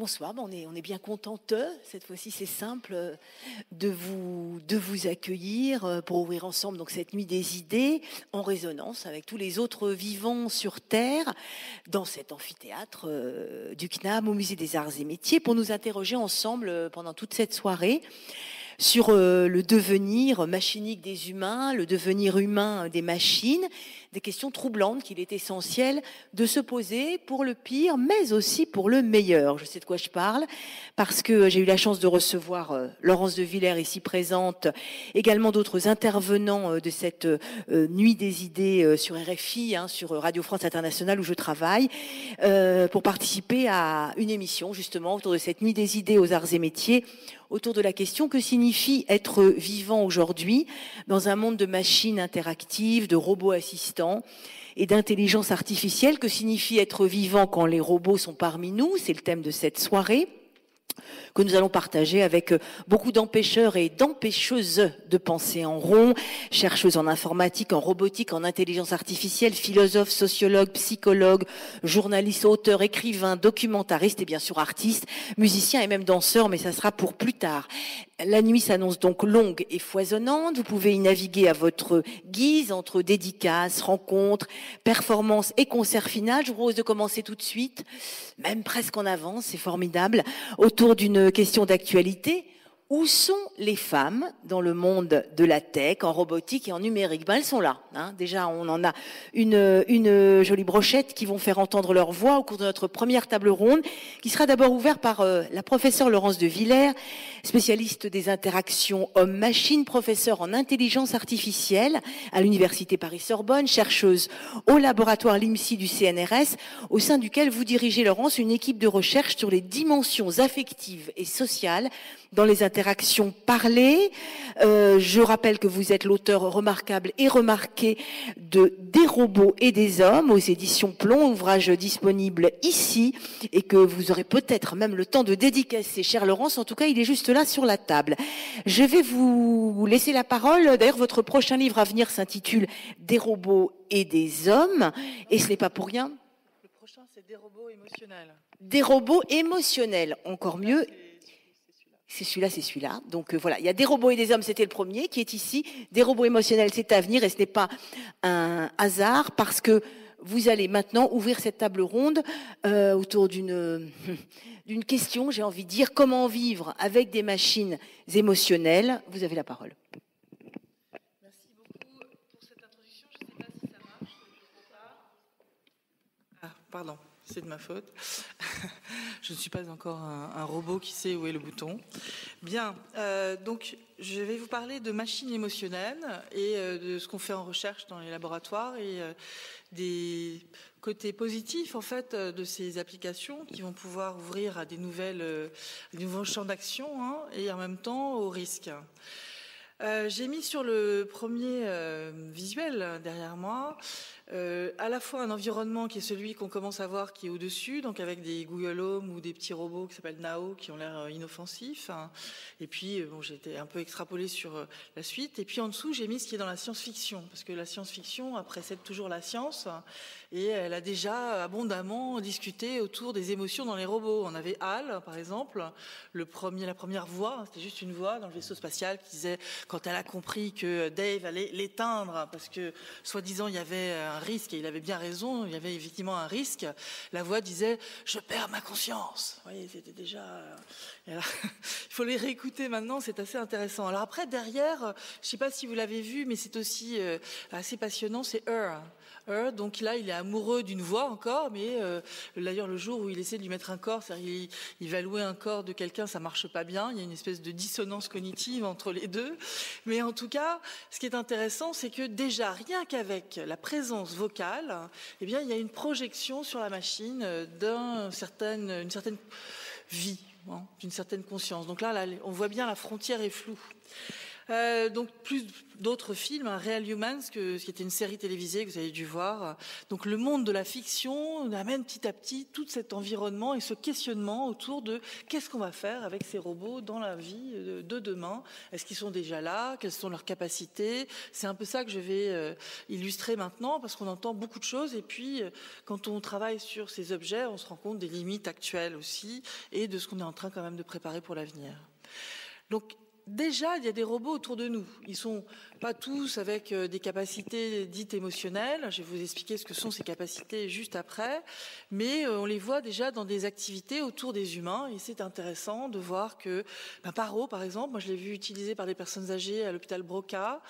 Bonsoir, on est, on est bien contente, cette fois-ci c'est simple, de vous, de vous accueillir euh, pour ouvrir ensemble cette nuit des idées en résonance avec tous les autres vivants sur Terre dans cet amphithéâtre euh, du CNAM au Musée des Arts et Métiers pour nous interroger ensemble euh, pendant toute cette soirée sur le devenir machinique des humains, le devenir humain des machines des questions troublantes qu'il est essentiel de se poser pour le pire, mais aussi pour le meilleur. Je sais de quoi je parle, parce que j'ai eu la chance de recevoir euh, Laurence de Villers ici présente, également d'autres intervenants euh, de cette euh, nuit des idées sur RFI, hein, sur Radio France Internationale où je travaille, pour participer à une émission justement autour de cette nuit des idées aux arts et métiers autour de la question que signifie être vivant aujourd'hui dans un monde de machines interactives, de robots assistants et d'intelligence artificielle, que signifie être vivant quand les robots sont parmi nous, c'est le thème de cette soirée que nous allons partager avec beaucoup d'empêcheurs et d'empêcheuses de penser en rond, chercheuses en informatique, en robotique, en intelligence artificielle, philosophes, sociologues, psychologues, journalistes, auteurs, écrivains, documentaristes et bien sûr artistes, musiciens et même danseurs, mais ça sera pour plus tard. La nuit s'annonce donc longue et foisonnante. Vous pouvez y naviguer à votre guise entre dédicaces, rencontres, performances et concerts finaux. Je vous propose de commencer tout de suite, même presque en avance, c'est formidable, autour d'une question d'actualité où sont les femmes dans le monde de la tech, en robotique et en numérique? Ben elles sont là. Hein. Déjà, on en a une, une jolie brochette qui vont faire entendre leur voix au cours de notre première table ronde, qui sera d'abord ouverte par euh, la professeure Laurence de Villers, spécialiste des interactions homme-machine, professeure en intelligence artificielle à l'université Paris-Sorbonne, chercheuse au laboratoire LIMSI du CNRS, au sein duquel vous dirigez, Laurence, une équipe de recherche sur les dimensions affectives et sociales dans les interactions parlées. Euh, je rappelle que vous êtes l'auteur remarquable et remarqué de Des robots et des hommes aux éditions Plomb, ouvrage disponible ici et que vous aurez peut-être même le temps de dédicacer, cher Laurence. En tout cas, il est juste là sur la table. Je vais vous laisser la parole. D'ailleurs, votre prochain livre à venir s'intitule Des robots et des hommes et ce n'est pas pour rien. Le prochain, c'est Des robots émotionnels. Des robots émotionnels, encore mieux c'est celui-là, c'est celui-là. Donc euh, voilà, il y a des robots et des hommes, c'était le premier qui est ici. Des robots émotionnels, c'est à venir et ce n'est pas un hasard parce que vous allez maintenant ouvrir cette table ronde euh, autour d'une d'une question, j'ai envie de dire, comment vivre avec des machines émotionnelles? Vous avez la parole. Merci beaucoup pour cette introduction. Je ne sais pas si ça marche. Ah, pardon c'est de ma faute. je ne suis pas encore un, robot qui sait où est le bouton. Bien, euh, donc je vais vous parler de machines émotionnelles et euh, de ce qu'on fait en recherche dans les laboratoires et euh, des côtés positifs en fait de ces applications qui vont pouvoir ouvrir à des nouvelles, nouveaux champs d'action hein, et en même temps aux risques. J'ai mis sur le premier visuel derrière moi euh, à la fois un environnement qui est celui qu'on commence à voir qui est au-dessus, donc avec des Google Home ou des petits robots qui s'appellent Nao qui ont l'air euh, inoffensifs. Hein. Et puis, euh, bon, j'ai été un peu extrapolé sur la suite. Et puis en dessous, j'ai mis ce qui est dans la science-fiction, parce que la science-fiction précède toujours la science, et elle a déjà abondamment discuté autour des émotions dans les robots. On avait HAL, par exemple, le premier, la première voix, hein, c'était juste une voix dans le vaisseau spatial qui disait, quand elle a compris que Dave allait l'éteindre, parce que soi-disant il y avait un risque, et il avait bien raison, il y avait effectivement un risque, la voix disait Je perds ma conscience. Vous voyez, c'était déjà. Euh, il faut les réécouter maintenant, c'est assez intéressant. Alors après, derrière, je ne sais pas si vous l'avez vu, mais c'est aussi euh, assez passionnant, c'est Her. Donc là, il est amoureux d'une voix encore, mais euh, d'ailleurs le jour où il essaie de lui mettre un corps, c'est-à-dire il, va louer un corps de quelqu'un, ça marche pas bien. Il y a une espèce de dissonance cognitive entre les deux. Mais en tout cas, ce qui est intéressant, c'est que déjà rien qu'avec la présence vocale, eh bien, il y a une projection sur la machine d'une certaine, une certaine vie, hein, d'une certaine conscience. Donc là, on voit bien la frontière est floue. Euh, donc plus d'autres films, un Real Humans, que, qui était une série télévisée que vous avez dû voir. Donc le monde de la fiction amène petit à petit tout cet environnement et ce questionnement autour de qu'est-ce qu'on va faire avec ces robots dans la vie de demain? Est-ce qu'ils sont déjà là? Quelles sont leurs capacités? C'est un peu ça que je vais euh, illustrer maintenant parce qu'on entend beaucoup de choses et puis euh, quand on travaille sur ces objets, on se rend compte des limites actuelles aussi et de ce qu'on est en train quand même de préparer pour l'avenir. Donc déjà, il y a des robots autour de nous. Ils sont pas tous avec euh, des capacités dites émotionnelles. Je vais vous expliquer ce que sont ces capacités juste après. Mais euh, on les voit déjà dans des activités autour des humains. Et c'est intéressant de voir que ben, Paro, par exemple, moi je l'ai vu utilisé par des personnes âgées à l'hôpital Broca.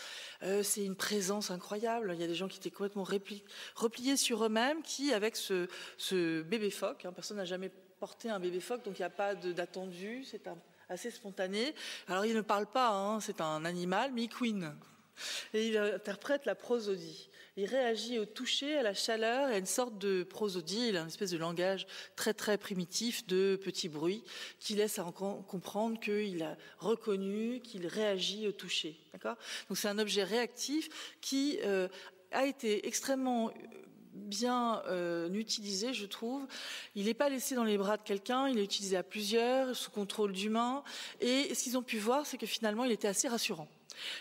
Euh, c'est une présence incroyable. Il y a des gens qui étaient complètement repliés sur eux-mêmes, qui, avec ce, bébé phoque, hein, personne n'a jamais porté un bébé phoque, donc il n'y a pas d'attendu. C'est un assez spontané. Alors il ne parle pas, hein, c'est un animal, mais il. Et il interprète la prosodie. Il réagit au toucher, à la chaleur, à une sorte de prosodie. Il a une espèce de langage très très primitif de petits bruits qui laisse à comprendre qu'il a reconnu, qu'il réagit au toucher. D'accord? Donc c'est un objet réactif qui euh, a été extrêmement bien euh, utilisé, je trouve. Il n'est pas laissé dans les bras de quelqu'un, il est utilisé à plusieurs, sous contrôle d'humains. Et ce qu'ils ont pu voir, c'est que finalement, il était assez rassurant.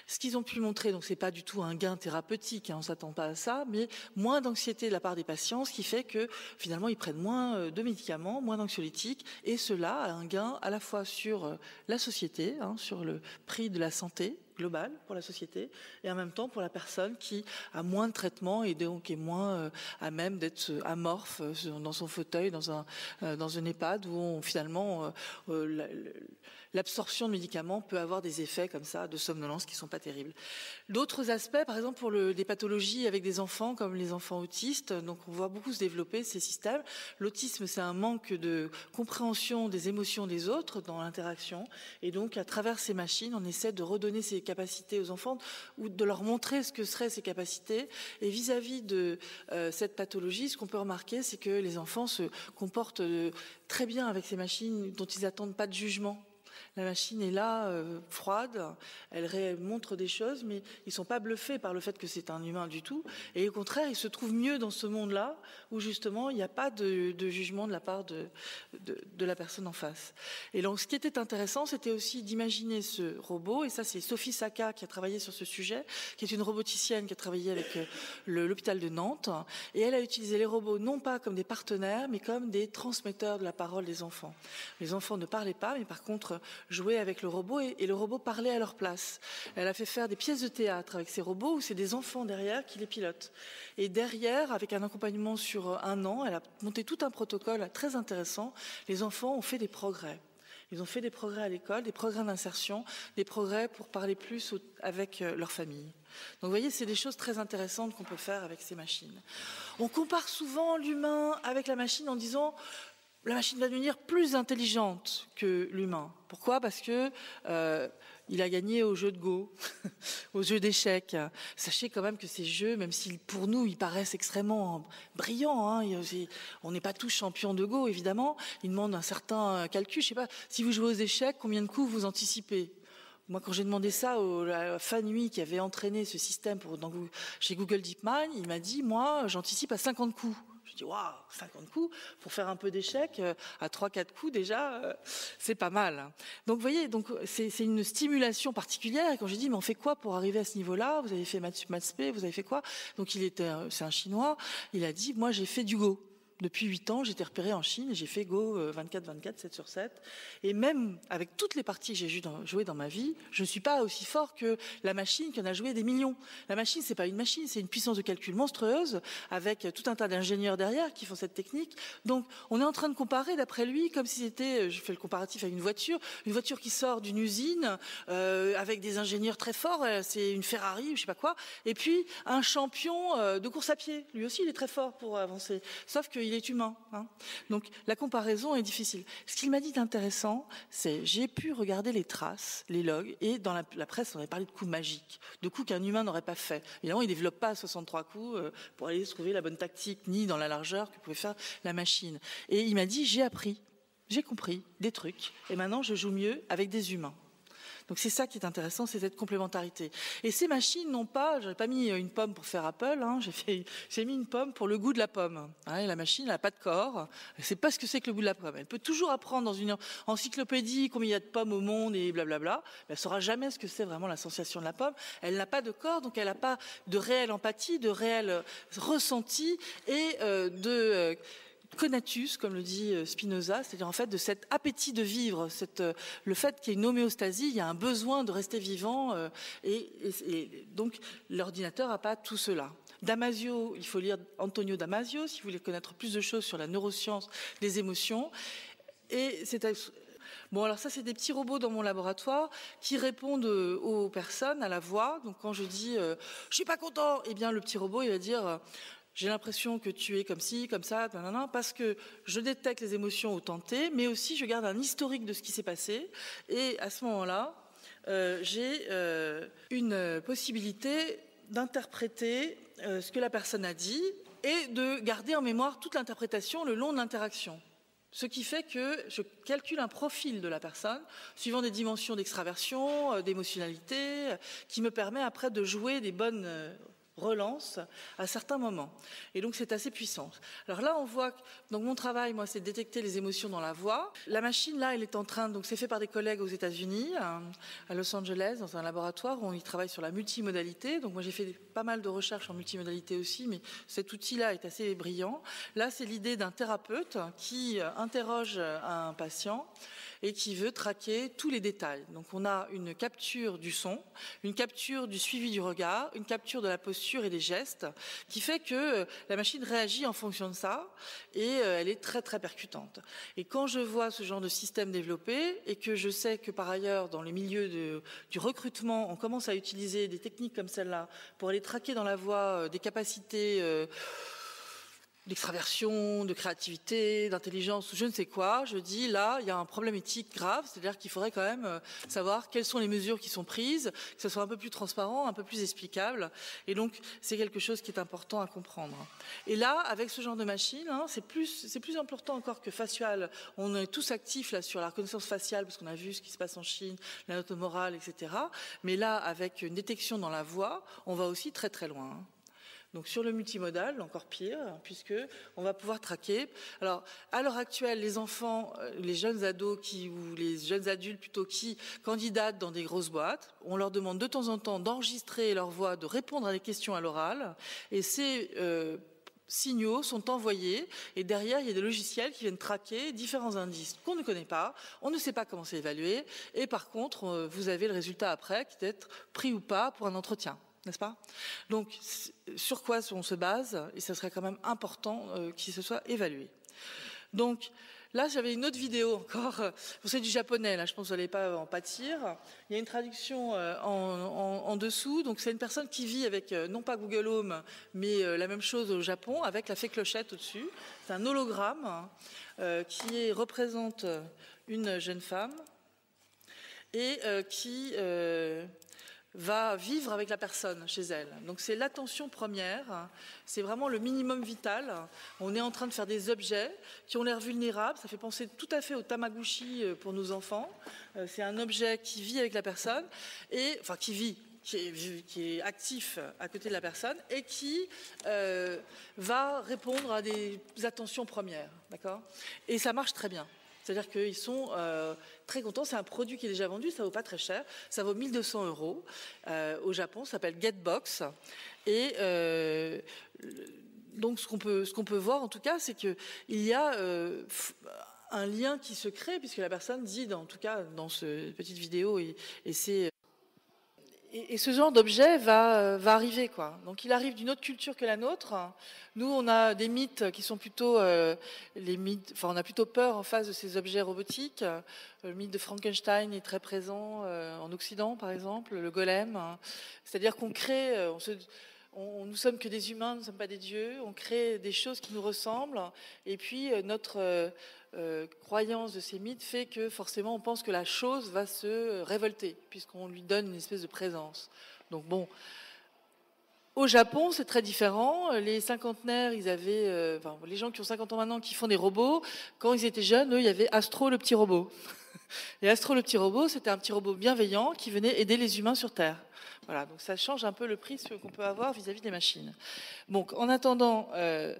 Ce qu'ils ont pu montrer, donc c'est pas du tout un gain thérapeutique, hein, on s'attend pas à ça, mais moins d'anxiété de la part des patients, ce qui fait que finalement ils prennent moins euh, de médicaments, moins d'anxiolytiques, et cela a un gain à la fois sur euh, la société, hein, sur le prix de la santé, global pour la société et en même temps pour la personne qui a moins de traitement et donc est moins euh, à même d'être amorphe euh, dans son fauteuil dans un euh, dans EHPAD où finalement l'absorption de médicaments peut avoir des effets comme ça de somnolence qui sont pas terribles. D'autres aspects, par exemple pour des pathologies avec des enfants comme les enfants autistes, donc on voit beaucoup se développer ces systèmes. L'autisme, c'est un manque de compréhension des émotions des autres dans l'interaction, et donc à travers ces machines, on essaie de redonner ces capacités aux enfants ou de leur montrer ce que seraient ces capacités. Et vis-à-vis de euh, cette pathologie, ce qu'on peut remarquer, c'est que les enfants se comportent euh, très bien avec ces machines dont ils attendent pas de jugement la machine est là, euh, froide, elle montre des choses, mais ils ne sont pas bluffés par le fait que c'est un humain du tout. Et au contraire, ils se trouvent mieux dans ce monde-là, où justement, il n'y a pas de, jugement de la part de, la personne en face. Et donc, ce qui était intéressant, c'était aussi d'imaginer ce robot, et ça, c'est Sophie Saka qui a travaillé sur ce sujet, qui est une roboticienne qui a travaillé avec euh, l'hôpital de Nantes, et elle a utilisé les robots non pas comme des partenaires, mais comme des transmetteurs de la parole des enfants. Les enfants ne parlaient pas, mais par contre, jouer avec le robot et, le robot parlait à leur place. Elle a fait faire des pièces de théâtre avec ces robots où c'est des enfants derrière qui les pilotent. Et derrière, avec un accompagnement sur un an, elle a monté tout un protocole très intéressant. Les enfants ont fait des progrès. Ils ont fait des progrès à l'école, des progrès d'insertion, des progrès pour parler plus avec euh, leur famille. Donc vous voyez, c'est des choses très intéressantes qu'on peut faire avec ces machines. On compare souvent l'humain avec la machine en disant la machine va devenir plus intelligente que l'humain. Pourquoi? Parce que euh, il a gagné au jeu de Go, au jeu d'échecs. Sachez quand même que ces jeux, même si pour nous ils paraissent extrêmement brillants, hein, on n'est pas tous champions de Go évidemment. Ils demandent un certain calcul. Je sais pas si vous jouez aux échecs, combien de coups vous anticipez? Moi, quand j'ai demandé ça au la qui avait entraîné ce système chez Google DeepMind, il m'a dit, moi, j'anticipe à 50 coups. Dis, waouh, 50 coups, pour faire un peu d'échec, euh, à 3-4 coups déjà, euh, c'est pas mal. Donc vous voyez, donc c'est une stimulation particulière. Et quand j'ai dit, mais on fait quoi pour arriver à ce niveau-là? Vous avez fait maths, vous avez fait quoi? Donc il était, c'est un Chinois, il a dit, moi j'ai fait du Go depuis 8 ans, j'étais repéré en Chine, j'ai fait Go 24-24, 7 sur 7. Et même avec toutes les parties que j'ai jouées dans ma vie, je ne suis pas aussi fort que la machine qui en a joué des millions. La machine, c'est pas une machine, c'est une puissance de calcul monstrueuse avec tout un tas d'ingénieurs derrière qui font cette technique. Donc, on est en train de comparer, d'après lui, comme si c'était, je fais le comparatif avec une voiture, une voiture qui sort d'une usine euh, avec des ingénieurs très forts, euh, c'est une Ferrari, je sais pas quoi, et puis un champion euh, de course à pied. Lui aussi, il est très fort pour avancer. Sauf que il est humain. Hein. Donc la comparaison est difficile. Ce qu'il m'a dit d'intéressant, c'est j'ai pu regarder les traces, les logs, et dans la, presse, on avait parlé de coups magiques, de coups qu'un humain n'aurait pas fait. Évidemment, il ne développe pas 63 coups euh, pour aller trouver la bonne tactique, ni dans la largeur que pouvait faire la machine. Et il m'a dit, j'ai appris, j'ai compris des trucs, et maintenant je joue mieux avec des humains. Donc c'est ça qui est intéressant, c'est cette complémentarité. Et ces machines n'ont pas, n'ai pas mis une pomme pour faire Apple, hein, j'ai mis une pomme pour le goût de la pomme. Hein, la machine n'a pas de corps, elle sait pas ce que c'est que le goût de la pomme. Elle peut toujours apprendre dans une encyclopédie combien il y a de pommes au monde et blablabla, mais elle saura jamais ce que c'est vraiment la sensation de la pomme. Elle n'a pas de corps, donc elle n'a pas de réelle empathie, de réel ressenti et euh, de euh, conatus, comme le dit euh, Spinoza, c'est-à-dire en fait de cet appétit de vivre, euh, le fait qu'il y ait une homéostasie, il y a un besoin de rester vivant, euh, et, donc l'ordinateur n'a pas tout cela. Damasio, il faut lire Antonio Damasio si vous voulez connaître plus de choses sur la neuroscience des émotions. Et c'est Bon, alors ça, c'est des petits robots dans mon laboratoire qui répondent aux personnes à la voix. Donc, quand je dis je je suis pas content, eh bien, le petit robot, il va dire j'ai l'impression que tu es comme ci, comme ça, parce que je détecte les émotions au mais aussi je garde un historique de ce qui s'est passé. Et à ce moment-là, euh, j'ai euh, une possibilité d'interpréter euh, ce que la personne a dit et de garder en mémoire toute l'interprétation le long de l'interaction. Ce qui fait que je calcule un profil de la personne, suivant des dimensions d'extraversion, d'émotionnalité, qui me permet après de jouer des bonnes relance à certains moments. Et donc c'est assez puissant. Alors là, on voit donc mon travail, moi, c'est de détecter les émotions dans la voix. La machine, là, elle est en train, donc c'est fait par des collègues aux États-Unis, à Los Angeles, dans un laboratoire où on y travaille sur la multimodalité. Donc moi, j'ai fait pas mal de recherches en multimodalité aussi, mais cet outil-là est assez brillant. Là, c'est l'idée d'un thérapeute qui interroge un patient et qui veut traquer tous les détails. Donc on a une capture du son, une capture du suivi du regard, une capture de la posture et des gestes, qui fait que la machine réagit en fonction de ça et euh, elle est très très percutante. Et quand je vois ce genre de système développé et que je sais que par ailleurs dans le milieu du recrutement, on commence à utiliser des techniques comme celle-là pour aller traquer dans la voix euh, des capacités euh, d'extraversion, de créativité, d'intelligence, je ne sais quoi, je dis là, il y a un problème éthique grave, c'est-à-dire qu'il faudrait quand même euh, savoir quelles sont les mesures qui sont prises, que ce soit un peu plus transparent, un peu plus explicable. Et donc, c'est quelque chose qui est important à comprendre. Et là, avec ce genre de machine, hein, c'est plus, c'est plus important encore que facial. On est tous actifs là sur la reconnaissance faciale parce qu'on a vu ce qui se passe en Chine, la note morale, etc. Mais là, avec une détection dans la voix, on va aussi très très loin. Hein. Donc sur le multimodal, encore pire, puisque on va pouvoir traquer. Alors à l'heure actuelle, les enfants, euh, les jeunes ados qui ou les jeunes adultes plutôt qui candidatent dans des grosses boîtes, on leur demande de temps en temps d'enregistrer leur voix, de répondre à des questions à l'oral, et ces euh, signaux sont envoyés. Et derrière il y a des logiciels qui viennent traquer différents indices qu'on ne connaît pas, on ne sait pas comment c'est évalué. Et par contre euh, vous avez le résultat après qui est être pris ou pas pour un entretien n'est-ce pas? Donc, sur quoi on se base Et ce serait quand même important euh, qu'il se soit évalué. Donc, là, j'avais une autre vidéo encore. C'est du japonais, là, je pense que vous n'allez pas en pâtir. Il y a une traduction euh, en, dessous. Donc, c'est une personne qui vit avec, euh, non pas Google Home, mais la même chose au Japon, avec la fée clochette au-dessus. C'est un hologramme qui représente une jeune femme et qui va vivre avec la personne chez elle. Donc c'est l'attention première, c'est vraiment le minimum vital. On est en train de faire des objets qui ont l'air vulnérables, ça fait penser tout à fait au Tamaguchi euh, pour nos enfants. Euh, c'est un objet qui vit avec la personne, et, enfin qui vit, qui est, actif à côté de la personne et qui euh, va répondre à des attentions premières. D'accord? Et ça marche très bien. C'est-à-dire qu'ils sont euh, très contents. C'est un produit qui est déjà vendu, ça vaut pas très cher. Ça vaut 1200 euros euh, au Japon. Ça s'appelle Getbox. Et euh, donc, ce qu'on peut, ce qu'on peut voir, en tout cas, c'est qu'il y a un lien qui se crée, puisque la personne dit, en tout cas, dans cette petite vidéo, et, et c'est et, ce genre d'objet va, euh, va arriver. Quoi. Donc il arrive d'une autre culture que la nôtre. Nous, on a des mythes qui sont plutôt euh, les mythes. Enfin, on a plutôt peur en face de ces objets robotiques. Le mythe de Frankenstein est très présent euh, en Occident, par exemple, le golem. C'est-à-dire qu'on crée, on se, nous sommes que des humains, nous ne sommes pas des dieux. On crée des choses qui nous ressemblent. Et puis notre euh, croyance de ces mythes fait que forcément on pense que la chose va se révolter, puisqu'on lui donne une espèce de présence. Donc bon, au Japon, c'est très différent. Les cinquantenaires, ils avaient, euh, enfin, les gens qui ont 50 ans maintenant, qui font des robots, quand ils étaient jeunes, eux, il y avait Astro, le petit robot. Et Astro, le petit robot, c'était un petit robot bienveillant qui venait aider les humains sur Terre. Voilà, donc ça change un peu le prix qu'on peut avoir vis-à-vis des machines. Donc, en attendant, euh,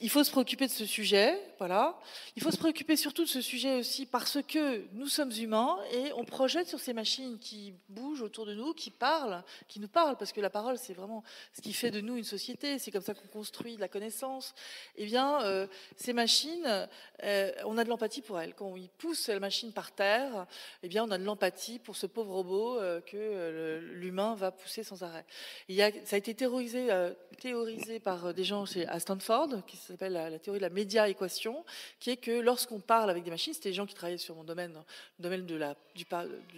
il faut se préoccuper de ce sujet, voilà. Il faut se préoccuper surtout de ce sujet aussi parce que nous sommes humains et on projette sur ces machines qui bougent autour de nous, qui parlent, qui nous parlent, parce que la parole, c'est vraiment ce qui fait de nous une société. C'est comme ça qu'on construit de la connaissance. Eh bien, euh, ces machines, euh, on a de l'empathie pour elles. Quand ils poussent la machine par terre, eh bien, on a de l'empathie pour ce pauvre robot euh, que l'humain va pousser sans arrêt. Ça a été théorisé, théorisé par des gens à Stanford qui s'appelle la, théorie de la média équation, qui est que lorsqu'on parle avec des machines, c'était des gens qui travaillaient sur mon domaine, le domaine de la, du,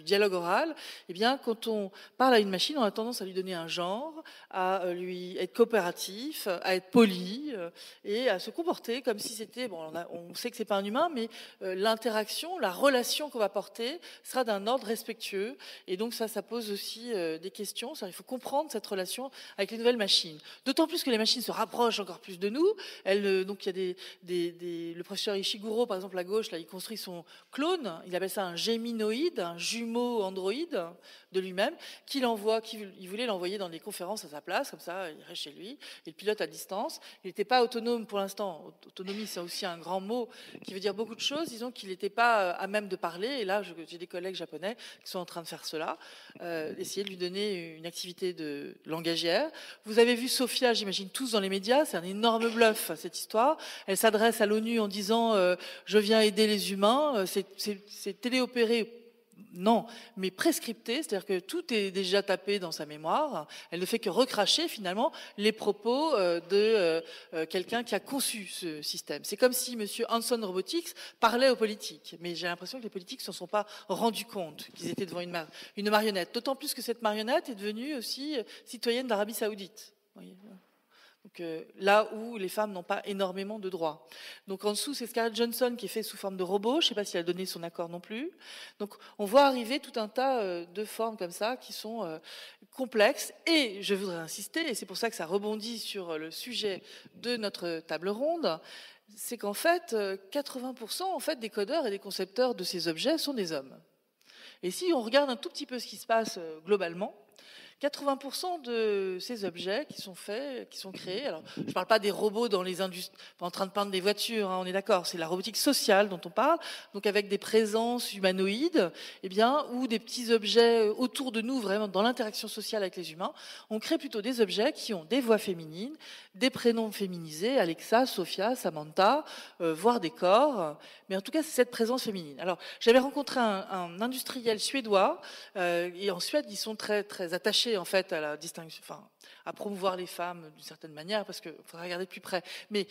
dialogue oral, eh bien, quand on parle à une machine, on a tendance à lui donner un genre, à euh, lui être coopératif, à être poli euh, et à se comporter comme si c'était, bon, on, sait que c'est pas un humain, mais euh, l'interaction, la relation qu'on va porter sera d'un ordre respectueux, et donc ça, ça pose aussi des questions. il faut comprendre cette relation avec les nouvelles machines. D'autant plus que les machines se rapprochent encore plus de nous, elle, donc il y a le professeur Ishiguro, par exemple, à gauche, là, il construit son clone. Il appelle ça un géminoïde, un jumeau androïde de lui-même, qu'il envoie, qu'il voulait l'envoyer dans des conférences à sa place, comme ça, il reste chez lui, il pilote à distance. Il n'était pas autonome pour l'instant. Autonomie, c'est aussi un grand mot qui veut dire beaucoup de choses. Disons qu'il n'était pas euh, à même de parler. Et là, j'ai des collègues japonais qui sont en train de faire cela, euh, essayer de lui donner une activité de langagière. Vous avez vu Sophia, j'imagine tous dans les médias, c'est un énorme bluff cette histoire. Elle s'adresse à l'ONU en disant euh, je viens aider les humains. Euh, c'est téléopéré non, mais prescripté, c'est-à-dire que tout est déjà tapé dans sa mémoire. Elle ne fait que recracher finalement les propos euh, de quelqu'un qui a conçu ce système. C'est comme si M. Hanson Robotics parlait aux politiques, mais j'ai l'impression que les politiques ne s'en sont pas rendus compte qu'ils étaient devant une marionnette. D'autant plus que cette marionnette est devenue aussi citoyenne d'Arabie Saoudite. Euh, là où les femmes n'ont pas énormément de droits. Donc en dessous, c'est Scarlett Johnson qui est fait sous forme de robot. Je ne sais pas si elle a donné son accord non plus. Donc on voit arriver tout un tas euh, de formes comme ça qui sont euh, complexes. Et je voudrais insister, et c'est pour ça que ça rebondit sur le sujet de notre table ronde, c'est qu'en fait, 80% en fait, des codeurs et des concepteurs de ces objets sont des hommes. Et si on regarde un tout petit peu ce qui se passe globalement, 80% de ces objets qui sont faits, qui sont créés, alors je ne parle pas des robots dans les industries, en train de peindre des voitures, hein, on est d'accord, c'est la robotique sociale dont on parle, donc avec des présences humanoïdes, eh bien, ou des petits objets autour de nous, vraiment dans l'interaction sociale avec les humains, on crée plutôt des objets qui ont des voix féminines, des prénoms féminisés, Alexa, Sophia, Samantha, euh, voire des corps, mais en tout cas c'est cette présence féminine. Alors j'avais rencontré un, industriel suédois, euh, et en Suède ils sont très très attachés en fait à promouvoir les femmes d'une certaine manière, parce qu'il faudra regarder de plus près. Mais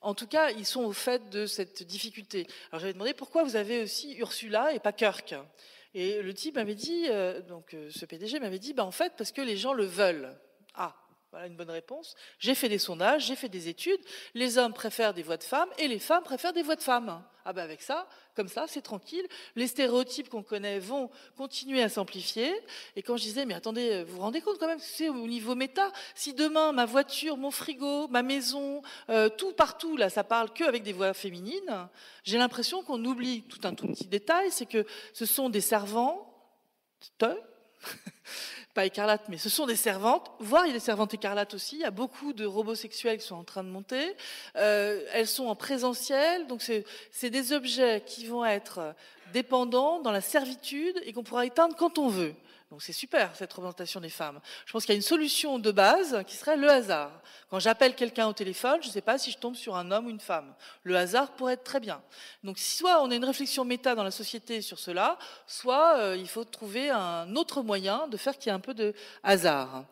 en tout cas, ils sont au fait de cette difficulté. Alors j'avais demandé pourquoi vous avez aussi Ursula et pas Kirk. Et le type m'avait dit, euh, donc euh, ce PDG m'avait dit, bah, en fait, parce que les gens le veulent. Ah, voilà une bonne réponse. J'ai fait des sondages, j'ai fait des études. Les hommes préfèrent des voix de femmes et les femmes préfèrent des voix de femmes. Ah ben avec ça, comme ça, c'est tranquille. Les stéréotypes qu'on connaît vont continuer à s'amplifier. Et quand je disais, mais attendez, vous vous rendez compte quand même, c'est au niveau méta? Si demain ma voiture, mon frigo, ma maison, euh, tout partout là, ça parle que avec des voix féminines, j'ai l'impression qu'on oublie tout un tout petit détail, c'est que ce sont des servants pas écarlates, mais ce sont des servantes, voire il y a des servantes écarlates aussi. Il y a beaucoup de robots sexuels qui sont en train de monter. Euh, elles sont en présentiel, donc c'est des objets qui vont être dépendants dans la servitude et qu'on pourra éteindre quand on veut. Donc c'est super cette représentation des femmes. Je pense qu'il y a une solution de base qui serait le hasard. Quand j'appelle quelqu'un au téléphone, je ne sais pas si je tombe sur un homme ou une femme. Le hasard pourrait être très bien. Donc soit on a une réflexion méta dans la société sur cela, soit euh, il faut trouver un autre moyen de faire qu'il y ait un peu de hasard.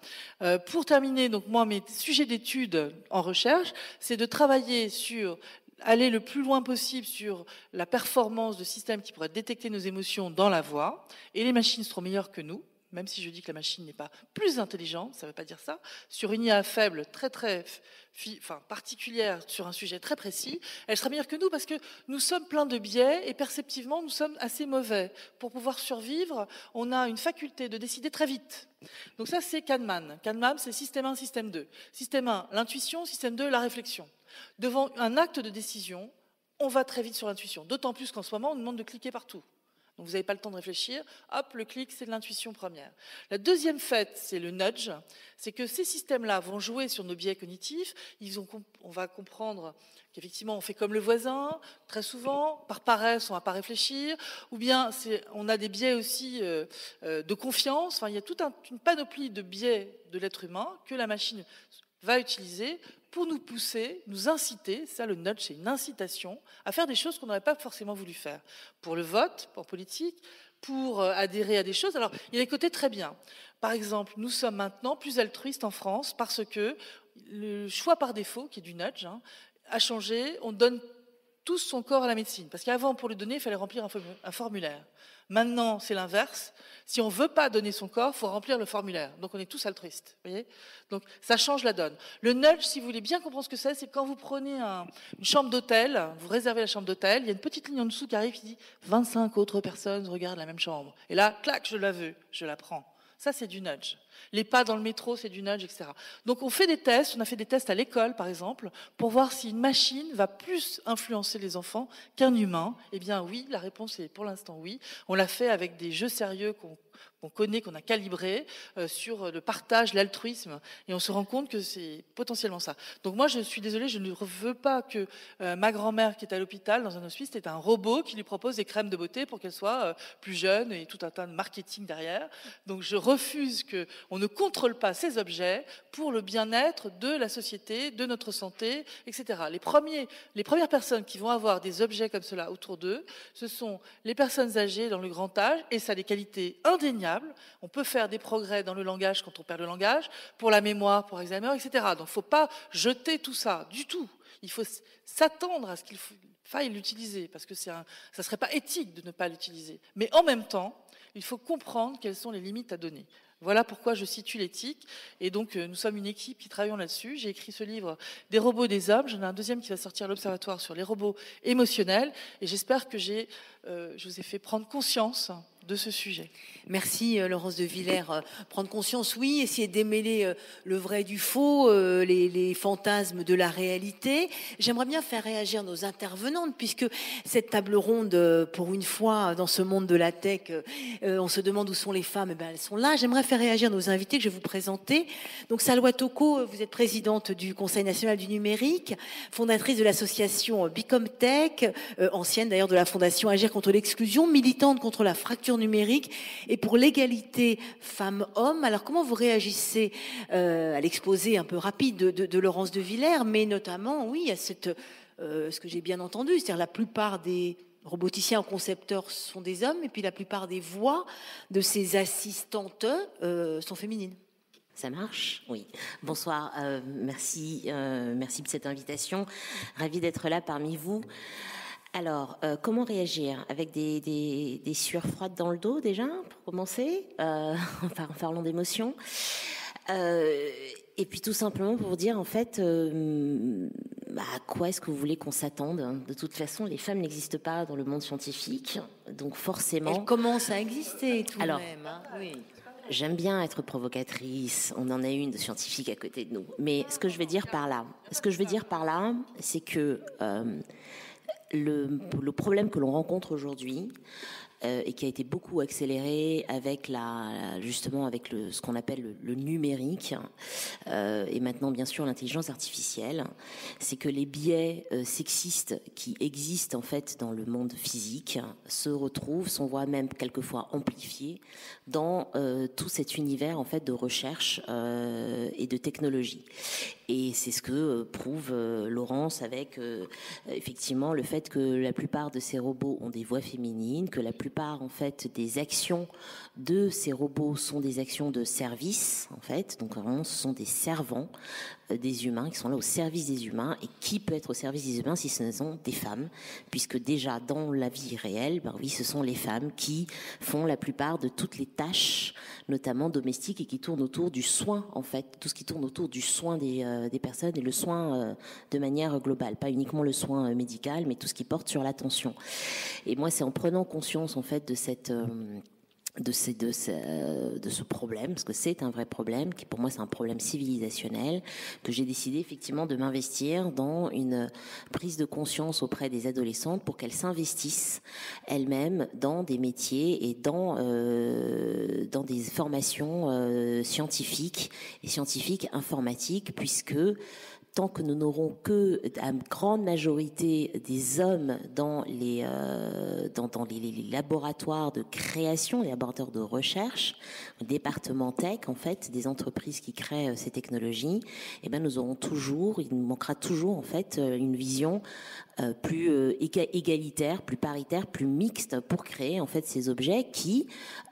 Euh, pour terminer, donc moi mes sujets d'études en recherche, c'est de travailler sur aller le plus loin possible sur la performance de systèmes qui pourraient détecter nos émotions dans la voix, et les machines seront meilleures que nous même si je dis que la machine n'est pas plus intelligente, ça ne veut pas dire ça, sur une IA faible, très très enfin, particulière, sur un sujet très précis, elle sera meilleure que nous parce que nous sommes pleins de biais et perceptivement nous sommes assez mauvais. Pour pouvoir survivre, on a une faculté de décider très vite. Donc ça c'est Kahneman. Kahneman c'est système 1, système 2. Système 1, l'intuition, système 2, la réflexion. Devant un acte de décision, on va très vite sur l'intuition. D'autant plus qu'en ce moment, on nous demande de cliquer partout. Donc vous n'avez pas le temps de réfléchir, hop, le clic, c'est l'intuition première. La deuxième fait, c'est le nudge, c'est que ces systèmes-là vont jouer sur nos biais cognitifs, on va comprendre qu'effectivement on fait comme le voisin, très souvent, par paresse, on ne va pas réfléchir, ou bien on a des biais aussi euh, euh, de confiance, enfin, il y a toute une panoplie de biais de l'être humain que la machine va utiliser pour nous pousser, nous inciter, ça le nudge c'est une incitation, à faire des choses qu'on n'aurait pas forcément voulu faire. Pour le vote, pour politique, pour euh, adhérer à des choses. Alors, il y a des très bien. Par exemple, nous sommes maintenant plus altruistes en France parce que le choix par défaut, qui est du nudge, hein, a changé. On donne tout son corps à la médecine. Parce qu'avant, pour le donner, il fallait remplir un formulaire. Maintenant, c'est l'inverse. Si on ne veut pas donner son corps, il faut remplir le formulaire. Donc on est tous altruistes. Voyez? Donc ça change la donne. Le nudge, si vous voulez bien comprendre ce que c'est, c'est quand vous prenez une chambre d'hôtel, vous réservez la chambre d'hôtel, il y a une petite ligne en dessous qui arrive qui dit 25 autres personnes regardent la même chambre. Et là, clac, je la veux, je la prends. Ça, c'est du nudge. Les pas dans le métro, c'est du nudge, etc. Donc on fait des tests, on a fait des tests à l'école, par exemple, pour voir si une machine va plus influencer les enfants qu'un humain. Eh bien oui, la réponse est pour l'instant oui. On l'a fait avec des jeux sérieux qu'on qu'on connaît, qu'on a calibré euh, sur le partage, l'altruisme, et on se rend compte que c'est potentiellement ça. Donc moi, je suis désolée, je ne veux pas que euh, ma grand-mère qui est à l'hôpital dans un hospice ait un robot qui lui propose des crèmes de beauté pour qu'elle soit euh, plus jeune et tout un tas de marketing derrière. Donc je refuse que on ne contrôle pas ces objets pour le bien-être de la société, de notre santé, etc. Les premiers, les premières personnes qui vont avoir des objets comme cela autour d'eux, ce sont les personnes âgées dans le grand âge, et ça a des qualités indéniables on peut faire des progrès dans le langage quand on perd le langage, pour la mémoire, pour Alzheimer, etc. Donc il ne faut pas jeter tout ça du tout. Il faut s'attendre à ce qu'il faille l'utiliser, parce que ça ne serait pas éthique de ne pas l'utiliser. Mais en même temps, il faut comprendre quelles sont les limites à donner. Voilà pourquoi je situe l'éthique. Et donc, euh, nous sommes une équipe qui travaille là-dessus. J'ai écrit ce livre Des robots des hommes. J'en ai un deuxième qui va sortir à l'Observatoire sur les robots émotionnels. Et j'espère que j'ai, euh, je vous ai fait prendre conscience de ce sujet. Merci euh, Laurence de Villers. Euh, prendre conscience, oui, essayer de démêler euh, le vrai du faux, les, fantasmes de la réalité. J'aimerais bien faire réagir nos intervenantes, puisque cette table ronde, pour une fois, dans ce monde de la tech, on se demande où sont les femmes, et eh bien elles sont là. J'aimerais faire réagir nos invités que je vais vous présenter. Donc Salwa Toko, vous êtes présidente du Conseil national du numérique, fondatrice de l'association Bicomtech, ancienne d'ailleurs de la fondation Agir contre l'exclusion, militante contre la fracture numérique et pour l'égalité femmes-hommes. Alors comment vous réagissez euh, à l'exposé un peu rapide de, Laurence de Villers, mais notamment, oui, à cette, euh, ce que j'ai bien entendu, c'est-à-dire la plupart des roboticiens ou concepteurs sont des hommes, et puis la plupart des voix de ces assistantes euh, sont féminines. Ça marche Oui. Bonsoir, merci, merci de cette invitation. Ravi d'être là parmi vous. Alors, euh, comment réagir? Avec des, des, sueurs froides dans le dos déjà, pour commencer, euh, en parlant d'émotions. Euh, et puis tout simplement pour dire en fait bah, à quoi est-ce que vous voulez qu'on s'attende? De toute façon, les femmes n'existent pas dans le monde scientifique, donc forcément. Elles commencent à exister tout Alors, même. Hein. oui. J'aime bien être provocatrice. On en a une de scientifique à côté de nous. Mais ce que je vais dire par là, ce que je vais dire par là, c'est que le, problème que l'on rencontre aujourd'hui, euh, et qui a été beaucoup accéléré avec la, justement avec ce qu'on appelle le, numérique euh, et maintenant bien sûr l'intelligence artificielle, c'est que les biais euh, sexistes qui existent en fait dans le monde physique se retrouvent, sont voire même quelquefois amplifiés dans tout cet univers en fait de recherche et de technologie. Et c'est ce que prouve Laurence avec effectivement le fait que la plupart de ces robots ont des voix féminines, que la plupart en fait des actions de ces robots sont des actions de service en fait, donc vraiment ce sont des servants des humains qui sont là au service des humains. Et qui peut être au service des humains si ce sont des femmes, puisque déjà dans la vie réelle, ben oui, ce sont les femmes qui font la plupart de toutes les tâches, notamment domestiques et qui tournent autour du soin en fait, tout ce qui tourne autour du soin des, euh, des personnes et le soin euh, de manière globale, pas uniquement le soin médical, mais tout ce qui porte sur l'attention. Et moi, c'est en prenant conscience en fait de cette de, ces, de, ce, de ce problème, parce que c'est un vrai problème, qui pour moi c'est un problème civilisationnel, que j'ai décidé effectivement de m'investir dans une prise de conscience auprès des adolescentes pour qu'elles s'investissent elles-mêmes dans des métiers et dans, euh, dans des formations euh, scientifiques et scientifiques informatiques, puisque tant que nous n'aurons que la grande majorité des hommes dans les, euh, laboratoires de création, les laboratoires de recherche, départements tech, en fait, des entreprises qui créent euh, ces technologies, eh ben, nous aurons toujours, il nous manquera toujours, en fait, euh, une vision plus euh, égalitaire, plus paritaire, plus mixte pour créer, en fait, ces objets qui,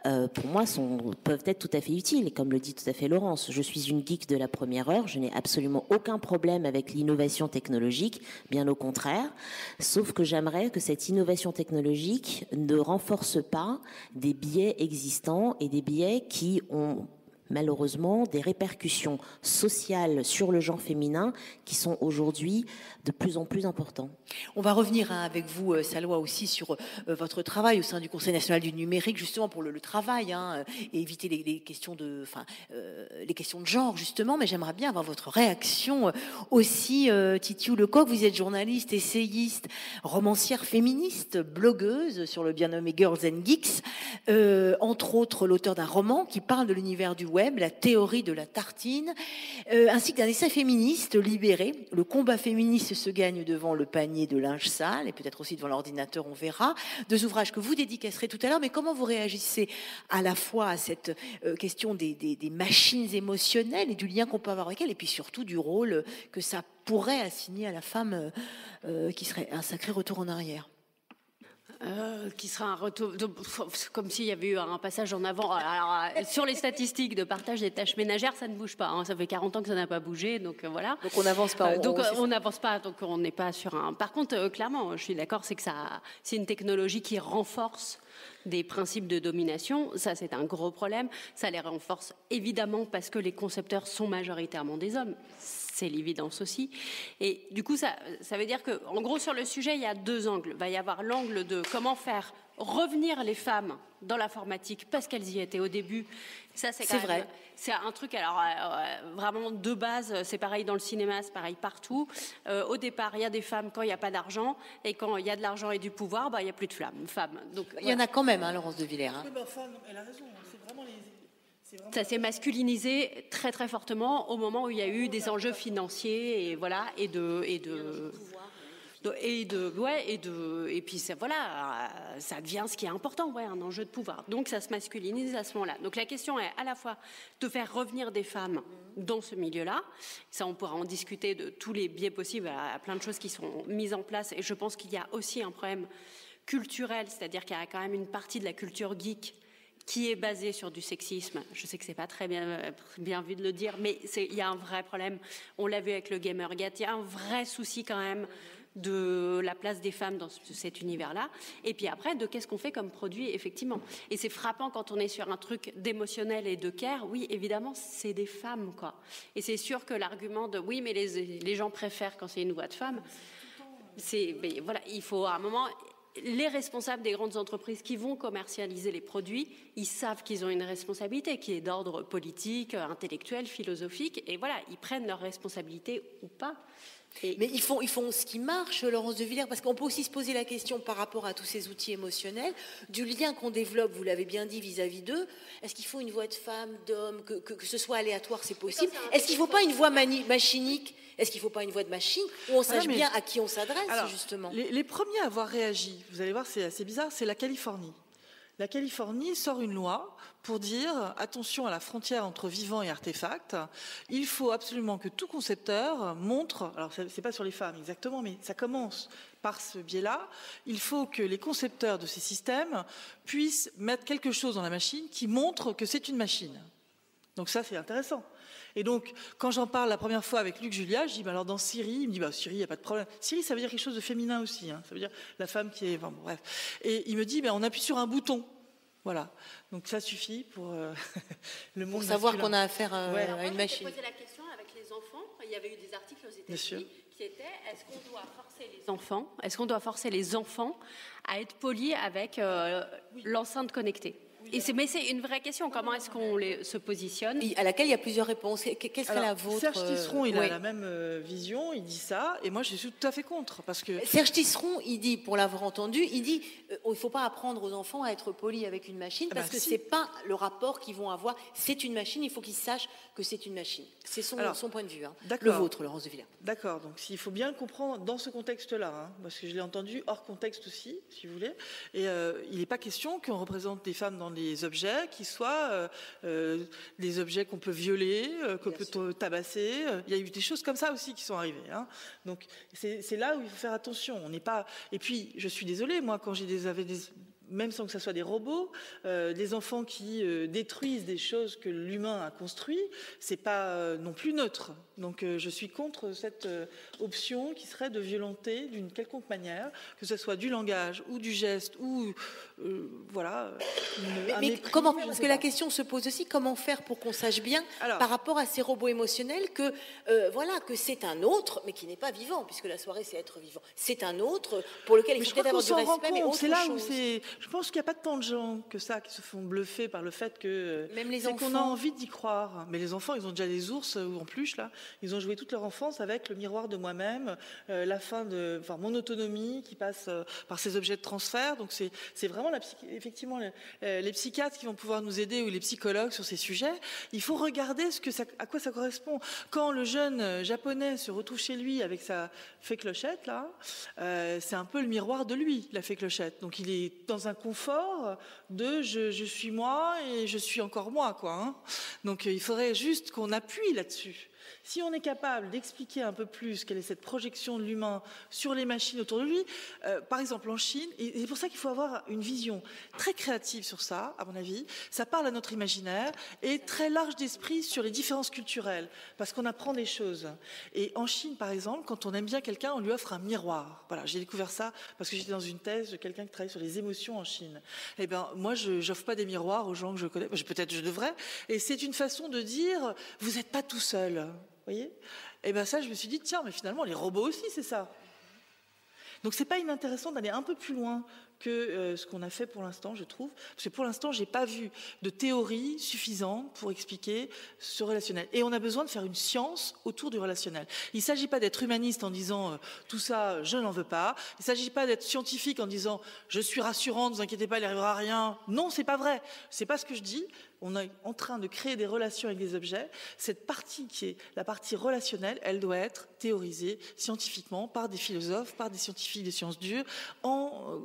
euh, pour moi, sont, peuvent être tout à fait utiles. Comme le dit tout à fait Laurence, je suis une geek de la première heure, je n'ai absolument aucun problème avec l'innovation technologique, bien au contraire, sauf que j'aimerais que cette innovation technologique ne renforce pas des biais existants et des biais qui ont malheureusement des répercussions sociales sur le genre féminin qui sont aujourd'hui de plus en plus importants. On va revenir hein, avec vous, euh, Salwa, aussi sur euh, votre travail au sein du Conseil national du numérique, justement pour le, travail hein, et éviter les, questions de, euh, les questions de genre justement. Mais j'aimerais bien avoir votre réaction aussi, Titiou Lecoq. Vous êtes journaliste, essayiste, romancière féministe, blogueuse sur le bien nommé Girls and Geeks, entre autres l'auteur d'un roman qui parle de l'univers du web la théorie de la tartine, euh, ainsi qu'un essai féministe libéré. Le combat féministe se gagne devant le panier de linge sale et peut-être aussi devant l'ordinateur, on verra. Deux ouvrages que vous dédicacerez tout à l'heure, mais comment vous réagissez à la fois à cette euh, question des, machines émotionnelles et du lien qu'on peut avoir avec elles, et puis surtout du rôle que ça pourrait assigner à la femme, euh, qui serait un sacré retour en arrière? Euh, qui sera un retour, comme s'il y avait eu un passage en avant. Alors, euh, sur les statistiques de partage des tâches ménagères, ça ne bouge pas. Hein. Ça fait 40 ans que ça n'a pas bougé, donc euh, voilà. Donc on n'avance pas. donc on n'avance pas, donc on n'est pas sur un. Par contre, clairement, je suis d'accord, c'est que ça, c'est une technologie qui renforce des principes de domination. Ça, c'est un gros problème. Ça les renforce évidemment parce que les concepteurs sont majoritairement des hommes c'est l'évidence aussi. Et du coup, ça, ça veut dire que, en gros, sur le sujet, il y a deux angles. Il va y avoir l'angle de comment faire revenir les femmes dans l'informatique parce qu'elles y étaient au début. Ça, c'est vrai. C'est un truc, alors euh, vraiment de base, c'est pareil dans le cinéma, c'est pareil partout. Euh, au départ, il y a des femmes quand il n'y a pas d'argent, et quand il y a de l'argent et du pouvoir, bah, il n'y a plus de femmes. femmes. Donc, il y en a quand même, hein, Laurence de Villers. Hein. Oui, elle a raison. C'est vraiment les ça s'est masculinisé très très fortement au moment où il y a eu des enjeux financiers et voilà et de et de et de ouais et de et puis ça voilà ça devient ce qui est important ouais un enjeu de pouvoir. Donc ça se masculinise à ce moment-là. Donc la question est à la fois de faire revenir des femmes dans ce milieu-là. Ça on pourra en discuter de tous les biais possibles à, plein de choses qui sont mises en place. Et je pense qu'il y a aussi un problème culturel c'est-à-dire qu'il y a quand même une partie de la culture geek qui est basé sur du sexisme. Je sais que c'est pas très bien, bien vu de le dire, mais il y a un vrai problème. On l'a vu avec le Gamergate. Il y a un vrai souci quand même de la place des femmes dans cet univers-là. Et puis après, de qu'est-ce qu'on fait comme produit, effectivement. Et c'est frappant quand on est sur un truc d'émotionnel et de care. Oui, évidemment, c'est des femmes, quoi. Et c'est sûr que l'argument de oui, mais les, les gens préfèrent quand c'est une voix de femme. C'est, voilà, il faut à un moment les responsables des grandes entreprises qui vont commercialiser les produits, ils savent qu'ils ont une responsabilité qui est d'ordre politique, intellectuel, philosophique, et voilà, ils prennent leur responsabilité ou pas. Mais ils font, ils font ce qui marche, Laurence de Villers, parce qu'on peut aussi se poser la question par rapport à tous ces outils émotionnels, du lien qu'on développe, vous l'avez bien dit, vis-à-vis d'eux. Est-ce qu'il faut une voix de femme, d'homme, que, que, ce soit aléatoire, c'est possible Est-ce qu'il ne faut pas une voix machinique? Est-ce qu'il ne faut pas une voix de machine où on sache bien à qui on s'adresse, justement? les, les, premiers à avoir réagi, vous allez voir, c'est assez bizarre, c'est la Californie. La Californie sort une loi pour dire attention à la frontière entre vivant et artefact. Il faut absolument que tout concepteur montre, alors c'est pas sur les femmes exactement, mais ça commence par ce biais-là. Il faut que les concepteurs de ces systèmes puissent mettre quelque chose dans la machine qui montre que c'est une machine. Donc ça, c'est intéressant. Et donc, quand j'en parle la première fois avec Luc Julia, je dis, bah alors dans Syrie, il me dit, bah Syrie, il n'y a pas de problème. Syrie, ça veut dire quelque chose de féminin aussi. Hein. Ça veut dire la femme qui est. bon, bref. Et il me dit, bah, on appuie sur un bouton. Voilà. Donc ça suffit pour euh, le monde. Pour savoir qu'on a affaire à, à une machine. posé la question avec les enfants. Il y avait eu des articles aux États-Unis qui étaient est-ce qu'on doit forcer les enfants Est-ce qu'on doit forcer les enfants à être polis avec euh, l'enceinte connectée? Et mais c'est une vraie question. Comment est-ce qu'on se positionne À laquelle il y a plusieurs réponses. Quelle serait la vôtre Serge Tisseron, il a la même vision. Il dit ça, et moi, je suis tout à fait contre, parce que Serge Tisseron, il dit, pour l'avoir entendu, il dit, il ne faut pas apprendre aux enfants à être polis avec une machine, ah parce bah que ce c'est pas le rapport qu'ils vont avoir. C'est une machine. Il faut qu'ils sachent que c'est une machine. C'est son, son, point de vue. Hein. Le vôtre, Laurence de Villers. D'accord. Donc, il faut bien le comprendre dans ce contexte-là, hein, parce que je l'ai entendu hors contexte aussi, si vous voulez. Et euh, il n'est pas question qu'on représente des femmes dans des objets qui soient euh, euh, des objets qu'on peut violer, qu'on peut tabasser. Il y a eu des choses comme ça aussi qui sont arrivées. Hein. Donc c'est là où il faut faire attention. On n'est pas. Et puis, je suis désolée, moi, quand j'ai des, des même sans que ce soit des robots, euh, des enfants qui euh, détruisent des choses que l'humain a construites, c'est pas euh, non plus neutre. Donc je suis contre cette option qui serait de violenter d'une quelconque manière, que ce soit du langage ou du geste ou voilà. mais, comment Parce que la question se pose aussi comment faire pour qu'on sache bien par rapport à ces robots émotionnels que voilà que c'est un autre, mais qui n'est pas vivant, puisque la soirée c'est être vivant. C'est un autre pour lequel il faut peut-être avoir du respect, mais autre là. Où je pense qu'il n'y a pas tant de gens que ça qui se font bluffer par le fait que même les qu'on a envie d'y croire. Mais les enfants, ils ont déjà des ours ou en plus là, ils ont joué toute leur enfance avec le miroir de moi-même, euh, la fin de, enfin mon autonomie qui passe euh, par ces objets de transfert. Donc c'est vraiment la effectivement les, euh, les, psychiatres qui vont pouvoir nous aider ou les psychologues sur ces sujets. Il faut regarder à quoi ça correspond. Quand le jeune japonais se retrouve chez lui avec sa fée clochette là, c'est un peu le miroir de lui, la fée clochette. Donc il est dans un confort de je, suis moi et je suis encore moi, quoi. Hein. Donc il faudrait juste qu'on appuie là-dessus. Si on est capable d'expliquer un peu plus quelle est cette projection de l'humain sur les machines autour de lui, euh, par exemple en Chine, et c'est pour ça qu'il faut avoir une vision très créative sur ça, à mon avis, ça parle à notre imaginaire, et très large d'esprit sur les différences culturelles, parce qu'on apprend des choses. Et en Chine, par exemple, quand on aime bien quelqu'un, on lui offre un miroir. Voilà, j'ai découvert ça parce que j'étais dans une thèse de quelqu'un qui travaille sur les émotions en Chine. Eh bien, moi, je n'offre pas des miroirs aux gens que je connais, peut-être je devrais, et c'est une façon de dire, vous n'êtes pas tout seul Et eh bien ça, je me suis dit, tiens, mais finalement, les robots aussi, c'est ça. Donc c'est pas inintéressant d'aller un peu plus loin que euh, ce qu'on a fait pour l'instant, je trouve, parce que pour l'instant, j'ai pas vu de théorie suffisante pour expliquer ce relationnel. Et on a besoin de faire une science autour du relationnel. Il s'agit pas d'être humaniste en disant euh, tout ça, je n'en veux pas. Il s'agit pas d'être scientifique en disant je suis rassurant, ne vous inquiétez pas, il n'arrivera rien. Non, c'est pas vrai. C'est pas ce que je dis on est en train de créer des relations avec des objets, cette partie qui est la partie relationnelle, elle doit être théorisée scientifiquement par des philosophes, par des scientifiques des sciences dures, en euh,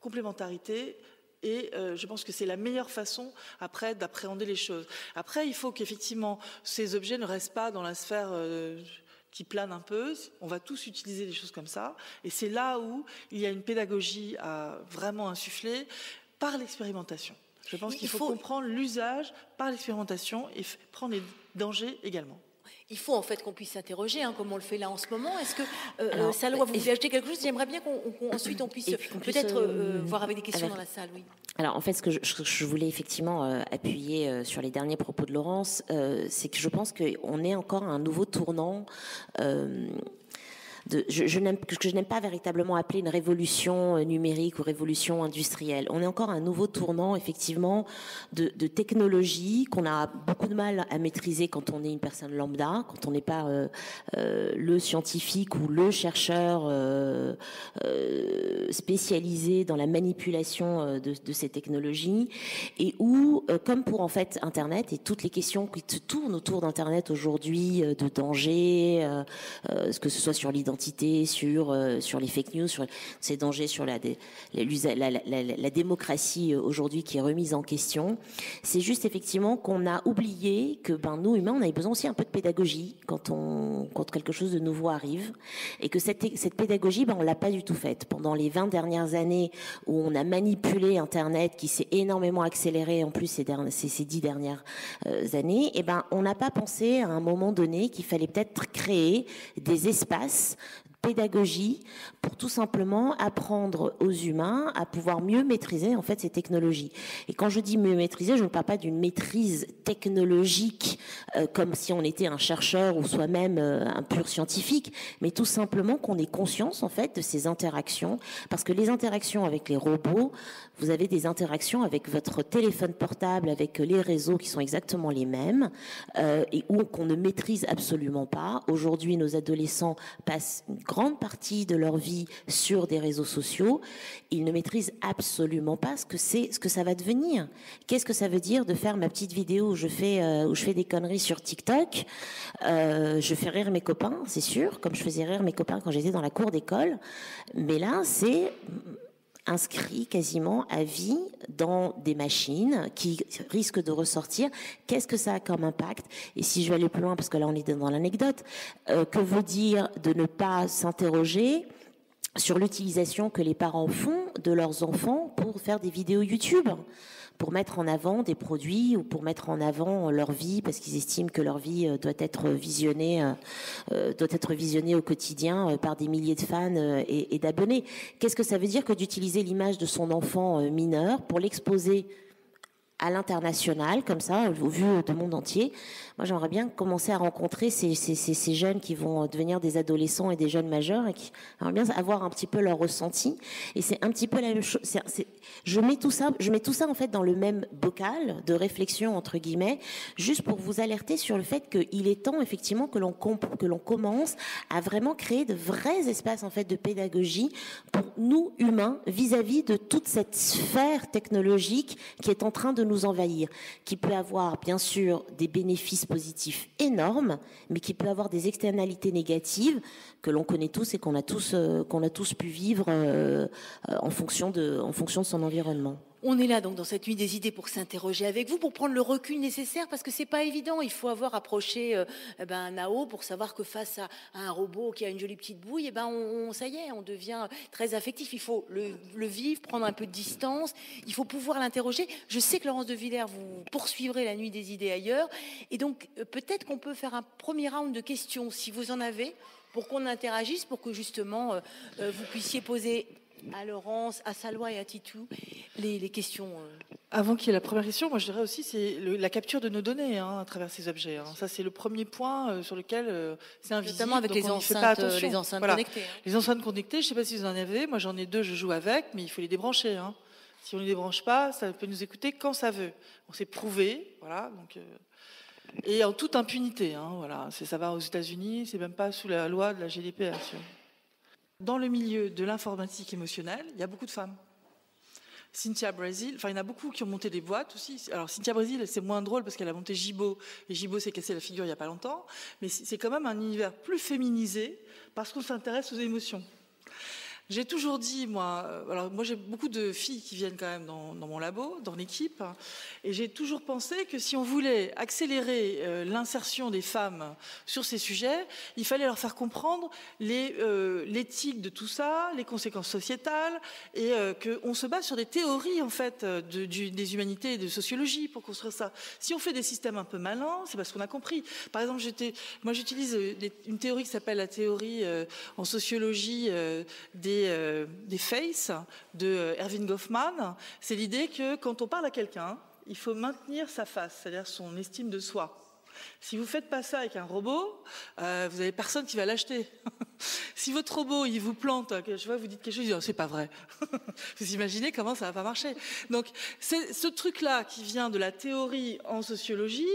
complémentarité et euh, je pense que c'est la meilleure façon après d'appréhender les choses. Après, il faut qu'effectivement ces objets ne restent pas dans la sphère euh, qui plane un peu. On va tous utiliser des choses comme ça, et c'est là où il y a une pédagogie à vraiment insuffler par l'expérimentation. Je pense qu'il faut, comprendre l'usage par l'expérimentation et prendre les dangers également. Il faut en fait qu'on puisse s'interroger, hein, comme on le fait là en ce moment. Est-ce que euh, ça doit vous voulez ajouter quelque chose? J'aimerais bien qu'ensuite on, puisse peut-être euh, euh, voir avec des questions dans la salle. Oui. Alors en fait, ce que je, voulais effectivement appuyer sur les derniers propos de Laurence, c'est que je pense qu'on est encore à un nouveau tournant je, je que je n'aime pas véritablement appeler une révolution euh, numérique ou révolution industrielle. On est encore à un nouveau tournant, effectivement, de, de technologie qu'on a beaucoup de mal à maîtriser quand on est une personne lambda, quand on n'est pas euh, euh, le scientifique ou le chercheur spécialisé dans la manipulation de, de, ces technologies, et où, comme pour en fait Internet et toutes les questions qui se tournent autour d'Internet aujourd'hui, de danger, que ce soit sur l'identité sur euh, sur les fake news, sur ces dangers, sur la, la, démocratie euh, aujourd'hui qui est remise en question. C'est juste effectivement qu'on a oublié que ben nous humains, on avait besoin aussi un peu de pédagogie quand on quand quelque chose de nouveau arrive, et que cette cette pédagogie, ben on l'a pas du tout faite pendant les 20 dernières années où on a manipulé Internet, qui s'est énormément accéléré en plus ces dernières ces, ces dix dernières euh, années. Et ben on n'a pas pensé à un moment donné qu'il fallait peut-être créer des espaces pédagogie pour tout simplement apprendre aux humains à pouvoir mieux maîtriser en fait ces technologies. Et quand je dis mieux maîtriser, je ne parle pas d'une maîtrise technologique euh, comme si on était un chercheur ou soi-même euh, un pur scientifique, mais tout simplement qu'on ait conscience en fait de ces interactions, parce que les interactions avec les robots, vous avez des interactions avec votre téléphone portable, avec les réseaux qui sont exactement les mêmes euh, et où qu'on ne maîtrise absolument pas. Aujourd'hui, nos adolescents passent une grande partie de leur vie sur des réseaux sociaux. Ils ne maîtrisent absolument pas ce que c'est, ce que ça va devenir. Qu'est-ce que ça veut dire de faire ma petite vidéo où je fais, euh, où je fais des conneries sur TikTok? Euh, Je fais rire mes copains, c'est sûr, comme je faisais rire mes copains quand j'étais dans la cour d'école. Mais là, c'est inscrit quasiment à vie dans des machines qui risquent de ressortir. Qu'est-ce que ça a comme impact? Et si je vais aller plus loin, parce que là on est dans l'anecdote, euh, que veut dire de ne pas s'interroger sur l'utilisation que les parents font de leurs enfants pour faire des vidéos YouTube? Pour mettre en avant des produits ou pour mettre en avant leur vie parce qu'ils estiment que leur vie euh, doit être visionnée euh, euh, doit être visionnée au quotidien par des milliers de fans et, et d'abonnés. Qu'est-ce que ça veut dire que d'utiliser l'image de son enfant mineur pour l'exposer à l'international, comme ça, au vu du monde entier. Moi, j'aimerais bien commencer à rencontrer ces, jeunes qui vont devenir des adolescents et des jeunes majeurs et qui bien avoir un petit peu leur ressenti. Et c'est un petit peu la même chose. je mets tout ça, je mets tout ça en fait dans le même bocal de réflexion entre guillemets, juste pour vous alerter sur le fait qu'il est temps effectivement que l'on que l'on commence à vraiment créer de vrais espaces en fait de pédagogie pour nous humains vis-à-vis -vis de toute cette sphère technologique qui est en train de nous envahir, qui peut avoir bien sûr des bénéfices positifs énormes, mais qui peut avoir des externalités négatives que l'on connaît tous et qu'on a tous euh, qu'on a tous pu vivre euh, euh, en fonction de son environnement. On est là donc dans cette nuit des idées pour s'interroger avec vous, pour prendre le recul nécessaire, parce que c'est pas évident. Il faut avoir approché euh, eh ben, un Nao pour savoir que face à, un robot qui a une jolie petite bouille, eh ben, on, ça y est, on devient très affectif. Il faut le, vivre, prendre un peu de distance. Il faut pouvoir l'interroger. Je sais que Laurence de Villers, vous poursuivrez la nuit des idées ailleurs, et donc euh, peut-être qu'on peut faire un premier round de questions, si vous en avez pour qu'on interagisse, pour que justement euh, vous puissiez poser à Laurence, à Salois et à Titou les, questions euh. Avant qu'il y ait la première question, moi je dirais aussi c'est la capture de nos données hein, à travers ces objets. Hein. Ça c'est le premier point euh, sur lequel euh, c'est invisible. Notamment avec les enceintes, les enceintes connectées. Hein. Les enceintes connectées, je ne sais pas si vous en avez. Moi j'en ai deux, je joue avec, mais il faut les débrancher. Si on ne les débranche pas, ça peut nous écouter quand ça veut. On s'est prouvé, voilà. Donc, et en toute impunité. voilà. Ça va aux États-Unis, c'est même pas sous la loi de la GDPR. Dans le milieu de l'informatique émotionnelle, il y a beaucoup de femmes. Cynthia Brazil, enfin il y en a beaucoup qui ont monté des boîtes aussi. Alors Cynthia Brazil, c'est moins drôle parce qu'elle a monté Gibo et Gibo s'est cassé la figure il n'y a pas longtemps, mais c'est quand même un univers plus féminisé parce qu'on s'intéresse aux émotions. J'ai toujours dit, moi, euh, alors moi j'ai beaucoup de filles qui viennent quand même dans, mon labo, dans l'équipe, et j'ai toujours pensé que si on voulait accélérer euh, l'insertion des femmes sur ces sujets, il fallait leur faire comprendre euh, l'éthique de tout ça, les conséquences sociétales, et qu'on se base sur des théories en fait de, des humanités et de sociologie pour construire ça. Si on fait des systèmes un peu malins, c'est parce qu'on a compris. Par exemple, moi j'utilise une théorie qui s'appelle la théorie en sociologie des euh, des, faces de euh, Erwin Goffman, c'est l'idée que quand on parle à quelqu'un, il faut maintenir sa face, c'est-à-dire son estime de soi. Si vous faites pas ça avec un robot, euh, vous avez personne qui va l'acheter. si votre robot il vous plante, je vois vous dites quelque chose, c'est pas vrai. vous imaginez comment ça va pas marcher. Donc ce truc-là qui vient de la théorie en sociologie.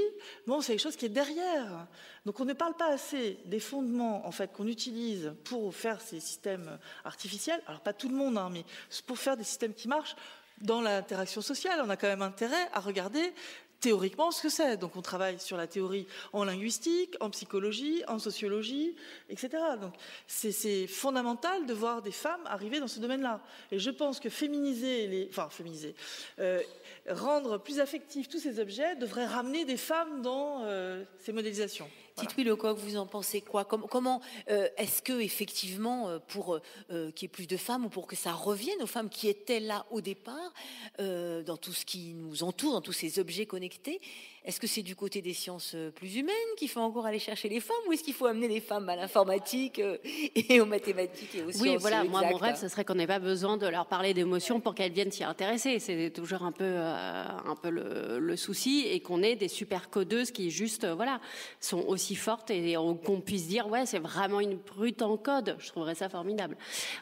Bon, c'est quelque chose qui est derrière. Donc on ne parle pas assez des fondements en fait qu'on utilise pour faire ces systèmes artificiels. Alors pas tout le monde, hein, mais pour faire des systèmes qui marchent dans l'interaction sociale, on a quand même intérêt à regarder théoriquement ce que c'est. Donc on travaille sur la théorie en linguistique, en psychologie, en sociologie, etc. Donc c'est fondamental de voir des femmes arriver dans ce domaine-là. Et je pense que féminiser les, enfin féminiser, euh, rendre plus affectifs tous ces objets devrait ramener des femmes dans euh, ces modélisations. Titoui Lecoq, vous en pensez quoi Comment, comment euh, est-ce que effectivement, euh, pour euh, qu'il y ait plus de femmes ou pour que ça revienne aux femmes qui étaient là au départ, dans tout ce qui nous entoure, dans tous ces objets connectés, est-ce que c'est du côté des sciences plus humaines qu'il faut encore aller chercher les femmes ou est-ce qu'il faut amener les femmes à l'informatique et aux mathématiques et aux sciences Oui, voilà, moi mon rêve, ce serait qu'on n'ait pas besoin de leur parler d'émotions pour qu'elles viennent s'y intéresser. C'est toujours un peu, un peu le, souci et qu'on ait des super codeuses qui juste, voilà, sont aussi fortes et qu'on puisse dire, ouais, c'est vraiment une brute en code. Je trouverais ça formidable.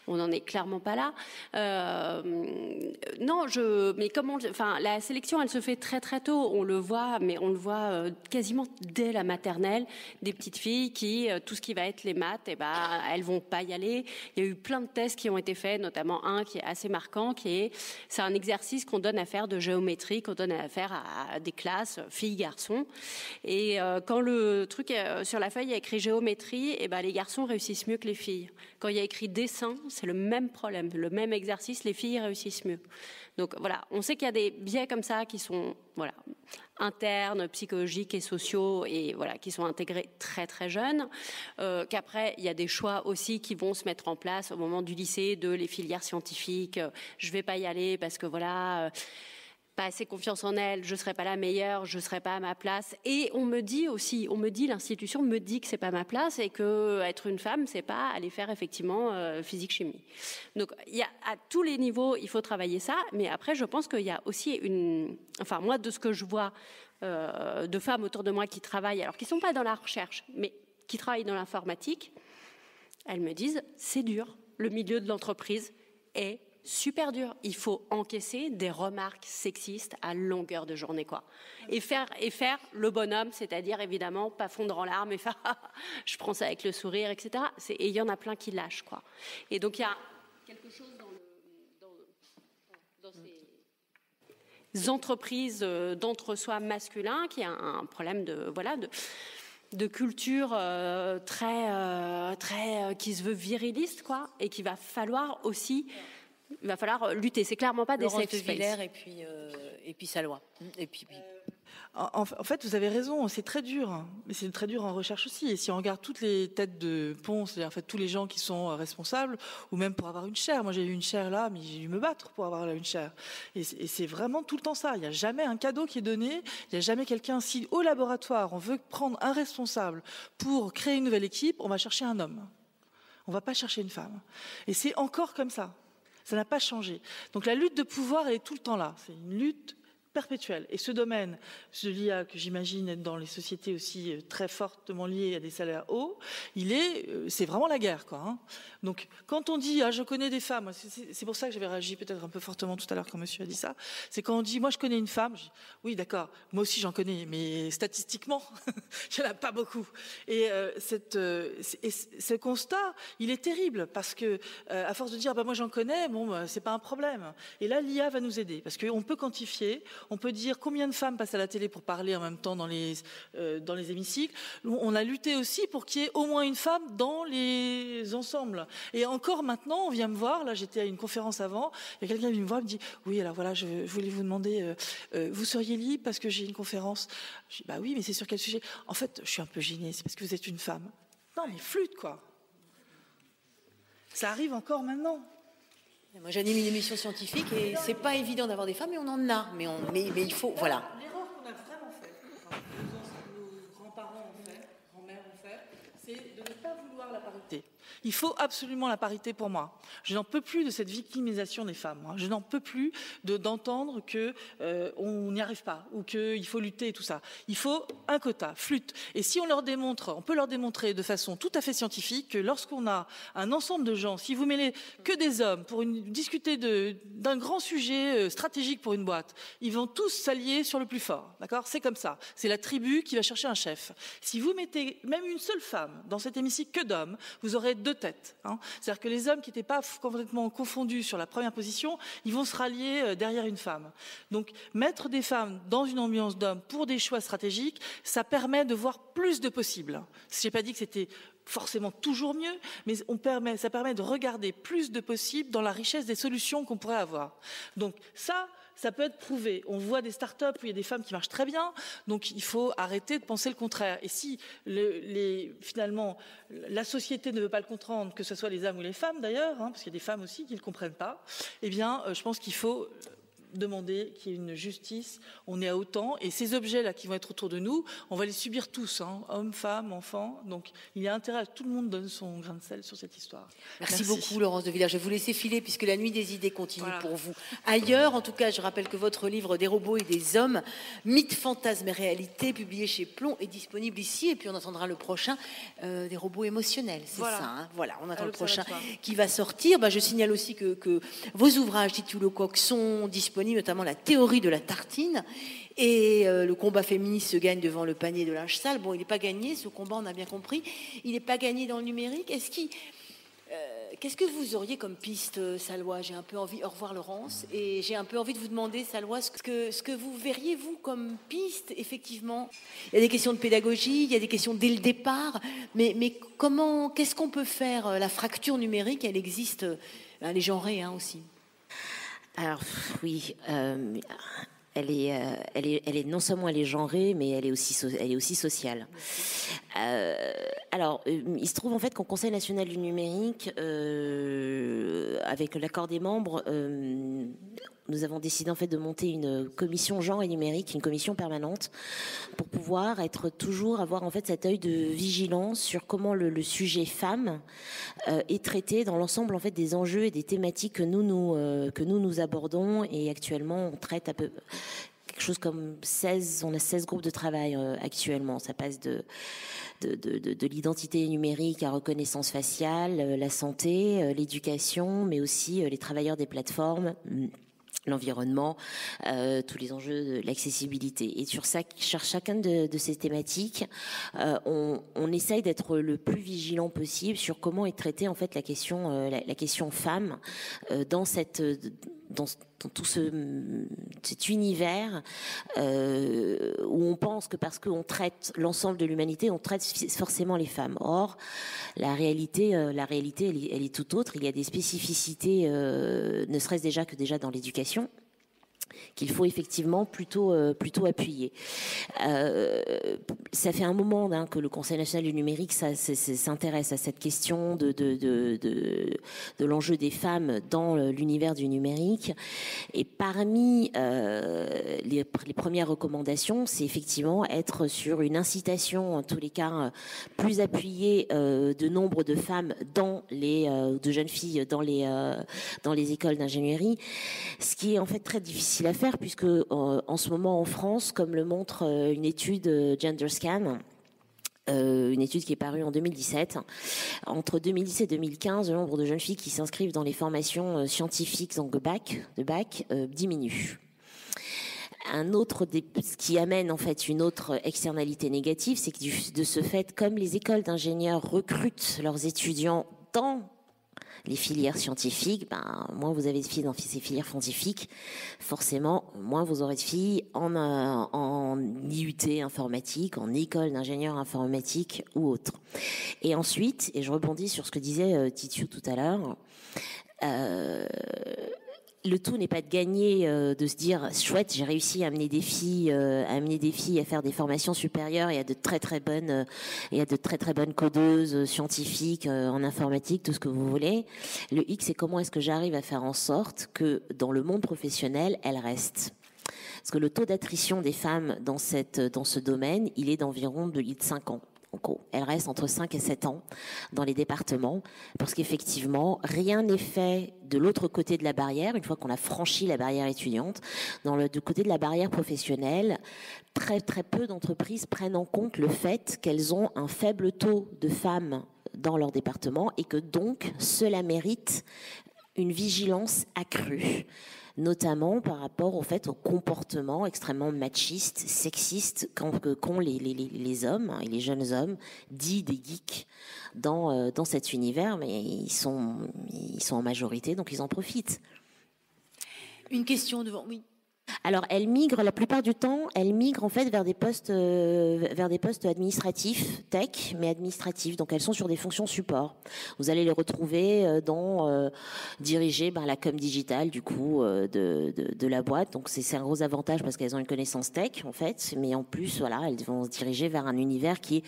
On n'en est clairement pas là. non, je, mais comment, enfin, la sélection, elle se fait très très tôt. On le voit, mais on le voit euh, quasiment dès la maternelle, des petites filles qui, euh, tout ce qui va être les maths, et eh ben, elles vont pas y aller. Il y a eu plein de tests qui ont été faits, notamment un qui est assez marquant, qui est, c'est un exercice qu'on donne à faire de géométrie, qu'on donne à faire à, des classes, filles, garçons. Et euh, quand le truc sur la feuille a écrit géométrie, et ben, les garçons réussissent mieux que les filles. Quand il y a écrit dessin, c'est le même problème, le même exercice, les filles réussissent mieux. Donc voilà, on sait qu'il y a des biais comme ça qui sont voilà internes, psychologiques et sociaux et voilà qui sont intégrés très très jeunes. Euh, qu'après il y a des choix aussi qui vont se mettre en place au moment du lycée de les filières scientifiques. Je vais pas y aller parce que voilà. Euh, pas assez confiance en elle, je serai pas la meilleure, je serai pas à ma place. Et on me dit aussi, on me dit, l'institution me dit que c'est pas ma place et que être une femme, c'est pas aller faire effectivement euh, physique chimie. Donc il y a à tous les niveaux, il faut travailler ça. Mais après, je pense qu'il y a aussi une, enfin moi de ce que je vois euh, de femmes autour de moi qui travaillent, alors qui sont pas dans la recherche, mais qui travaillent dans l'informatique, elles me disent c'est dur. Le milieu de l'entreprise est super dur. Il faut encaisser des remarques sexistes à longueur de journée, quoi. Et faire, faire le bonhomme, c'est-à-dire évidemment pas fondre en larmes et faire je prends ça avec le sourire, etc. Et il y en a plein qui lâchent, quoi. Et donc il y a quelque chose dans, ces entreprises euh, d'entre-soi masculin qui a un problème de voilà de culture euh, très euh, très qui se veut viriliste quoi et qu'il va falloir aussi il va falloir lutter. C'est clairement pas des safe spaces. et puis euh, et puis sa loi. Et puis, En, fait, vous avez raison, c'est très dur, mais c'est très dur en recherche aussi. Et si on regarde toutes les têtes de pont, c'est-à-dire en fait tous les gens qui sont euh, responsables, ou même pour avoir une chaire. Moi, j'ai eu une chaire là, mais j'ai dû me battre pour avoir une chaire. Et c'est vraiment tout le temps ça. Il n'y a jamais un cadeau qui est donné. Il n'y a jamais quelqu'un. Si au laboratoire on veut prendre un responsable pour créer une nouvelle équipe, on va chercher un homme. On va pas chercher une femme. Et c'est encore comme ça. Ça n'a pas changé. Donc la lutte de pouvoir est tout le temps là. C'est une lutte perpétuelle. Et ce domaine, de l'IA, que j'imagine être dans les sociétés aussi euh, très fortement liées à des salaires hauts, il est, euh, c'est vraiment la guerre, quoi. Hein. Donc, quand on dit, ah, je connais des femmes, c'est pour ça que j'avais réagi peut-être un peu fortement tout à l'heure quand monsieur a dit ça, c'est quand on dit, moi, je connais une femme, oui, d'accord, moi aussi j'en connais, mais statistiquement, il n'y en a pas beaucoup. Et, euh, ce constat, il est terrible parce que, à force de dire, bah, moi j'en connais, bon, bah, c'est pas un problème. Et là, l'IA va nous aider parce qu'on peut quantifier, on peut dire combien de femmes passent à la télé pour parler en même temps dans les, euh, dans les hémicycles. On a lutté aussi pour qu'il y ait au moins une femme dans les ensembles. Et encore maintenant, on vient me voir, là j'étais à une conférence avant, il y a quelqu'un qui me voir et me dit, oui, alors voilà, je voulais vous demander, euh, euh, vous seriez libre parce que j'ai une conférence? Je dis, bah oui, mais c'est sur quel sujet? En fait, je suis un peu gênée, c'est parce que vous êtes une femme. Non, mais flûte, quoi. Ça arrive encore maintenant. Moi, j'anime une émission scientifique et c'est pas évident d'avoir des femmes, mais on en a. Mais, mais il faut, voilà. L'erreur qu'on a vraiment faite, nos grands-parents ont fait, grands-mères ont fait, c'est de ne pas vouloir la parité. Il faut absolument la parité pour moi. Je n'en peux plus de cette victimisation des femmes. Je n'en peux plus d'entendre que euh, on n'y arrive pas ou qu'il faut lutter et tout ça. Il faut un quota, flûte. Et si on leur démontre, on peut leur démontrer de façon tout à fait scientifique que lorsqu'on a un ensemble de gens, si vous mêlez que des hommes pour discuter d'un grand sujet euh, stratégique pour une boîte, ils vont tous s'allier sur le plus fort. D'accord? C'est comme ça. C'est la tribu qui va chercher un chef. Si vous mettez même une seule femme dans cet hémicycle que d'hommes, vous aurez deux têtes. Hein. C'est-à-dire que les hommes qui n'étaient pas complètement confondus sur la première position, ils vont se rallier euh, derrière une femme. Donc mettre des femmes dans une ambiance d'hommes pour des choix stratégiques, ça permet de voir plus de possibles. Je n'ai pas dit que c'était forcément toujours mieux, mais ça permet de regarder plus de possibles dans la richesse des solutions qu'on pourrait avoir. Donc ça, ça peut être prouvé. On voit des startups où il y a des femmes qui marchent très bien, donc il faut arrêter de penser le contraire. Et si finalement la société ne veut pas le comprendre, que ce soit les hommes ou les femmes d'ailleurs, hein, parce qu'il y a des femmes aussi qui ne le comprennent pas, eh bien, euh, je pense qu'il faut demander qu'il y ait une justice. On est à autant. Et ces objets-là qui vont être autour de nous, on va les subir tous, hein, hommes, femmes, enfants. Donc il y a intérêt à tout le monde donne son grain de sel sur cette histoire. Merci, beaucoup, Laurence de Villers. Je vais vous laisser filer puisque la nuit des idées continue pour vous. Ailleurs, en tout cas, je rappelle que votre livre Des robots et des hommes, mythes, fantasmes et réalité, publié chez Plomb, est disponible ici. Et puis on attendra le prochain, euh, des robots émotionnels. C'est ça. Hein. voilà, on attend le prochain qui va sortir. Bah, je signale aussi que, que vos ouvrages titulés Coq sont disponibles notamment la théorie de la tartine. Et euh, le combat féministe se gagne devant le panier de linge sale. Bon, il n'est pas gagné, ce combat, on a bien compris. Il n'est pas gagné dans le numérique. Est-ce euh, Qu'est-ce que vous auriez comme piste, euh, Salois? J'ai un peu envie, au revoir Laurence, et j'ai un peu envie de vous demander, Salois, ce que, ce que vous verriez, vous, comme piste, effectivement? Il y a des questions de pédagogie, il y a des questions dès le départ, mais, mais comment, qu'est-ce qu'on peut faire? La fracture numérique, elle existe, elle est genrée hein, aussi. Alors oui, euh, elle est, euh, elle est, non seulement elle est genrée, mais elle est aussi, elle est aussi sociale. Euh, alors, il se trouve en fait qu'au Conseil national du numérique, avec l'accord des membres, nous avons décidé en fait de monter une commission genre et numérique, une commission permanente, pour pouvoir être toujours avoir en fait cet œil de vigilance sur comment le, sujet femme euh, est traité dans l'ensemble en fait des enjeux et des thématiques que nous nous euh, que nous nous abordons et actuellement on traite peu quelque chose comme 16, on a 16 groupes de travail euh, actuellement. Ça passe de, de, de, de l'identité numérique à reconnaissance faciale, la santé, l'éducation, mais aussi les travailleurs des plateformes l'environnement, euh, tous les enjeux de l'accessibilité. Et sur, ça, sur chacun de, ces thématiques, euh, on, on, essaye d'être le plus vigilant possible sur comment est traitée en fait la question, euh, la, question femme dans cette dans, tout ce, cet univers euh, où on pense que parce qu'on traite l'ensemble de l'humanité, on traite forcément les femmes. Or, la réalité, euh, elle est, tout autre. Il y a des spécificités, euh, ne serait-ce déjà que déjà dans l'éducation qu'il faut effectivement plutôt euh, appuyer. Euh, ça fait un moment hein, que le Conseil national du numérique s'intéresse à cette question de l'enjeu des femmes dans l'univers du numérique. Et parmi euh, les, les, premières recommandations, c'est effectivement être sur une incitation, en tous les cas, plus appuyée euh, de nombre de femmes dans les euh, de jeunes filles dans les dans les écoles d'ingénierie, ce qui est en fait très difficile à faire puisque euh, en ce moment en France, comme le montre euh, une étude euh, GenderScan, une étude qui est parue en 2017. Entre 2010 et 2015, le nombre de jeunes filles qui s'inscrivent dans les formations scientifiques, bac, de bac, diminue. Un autre, ce qui amène en fait une autre externalité négative, c'est que de ce fait, comme les écoles d'ingénieurs recrutent leurs étudiants dans les filières scientifiques, ben, moins vous avez de filles dans ces filières scientifiques, forcément, moins vous aurez de filles en, euh, IUT informatique, en école d'ingénieur informatique ou autre. Et ensuite, et je rebondis sur ce que disait euh, tout à l'heure, euh, le tout n'est pas de gagner, euh, de se dire chouette, j'ai réussi à amener des filles, euh, à amener des filles à faire des formations supérieures et à de très très bonnes, euh, et à de très très bonnes codeuses scientifiques en informatique, tout ce que vous voulez. Le X, c'est comment est-ce que j'arrive à faire en sorte que dans le monde professionnel, elles restent. Parce que le taux d'attrition des femmes dans cette, dans ce domaine, il est d'environ de 5 ans elle reste entre 5 et 7 ans dans les départements, parce qu'effectivement, rien n'est fait de l'autre côté de la barrière, une fois qu'on a franchi la barrière étudiante. Du côté de la barrière professionnelle, très peu d'entreprises prennent en compte le fait qu'elles ont un faible taux de femmes dans leur département et que donc cela mérite une vigilance accrue notamment par rapport au fait au comportement extrêmement machiste, sexiste qu'ont les, les, hommes et les jeunes hommes dits des geeks dans, euh, dans cet univers, mais ils sont, ils sont en majorité, donc ils en profitent. Une question devant, oui. Alors, elle migre la plupart du temps, elle migre en fait vers des postes, euh, vers des postes administratifs, tech, mais administratifs. Donc, elles sont sur des fonctions support. Vous allez les retrouver euh, dans euh, diriger ben, la com digitale du coup de, de, de, la boîte. Donc, c'est un gros avantage parce qu'elles ont une connaissance tech en fait, mais en plus, voilà, elles vont se diriger vers un univers qui est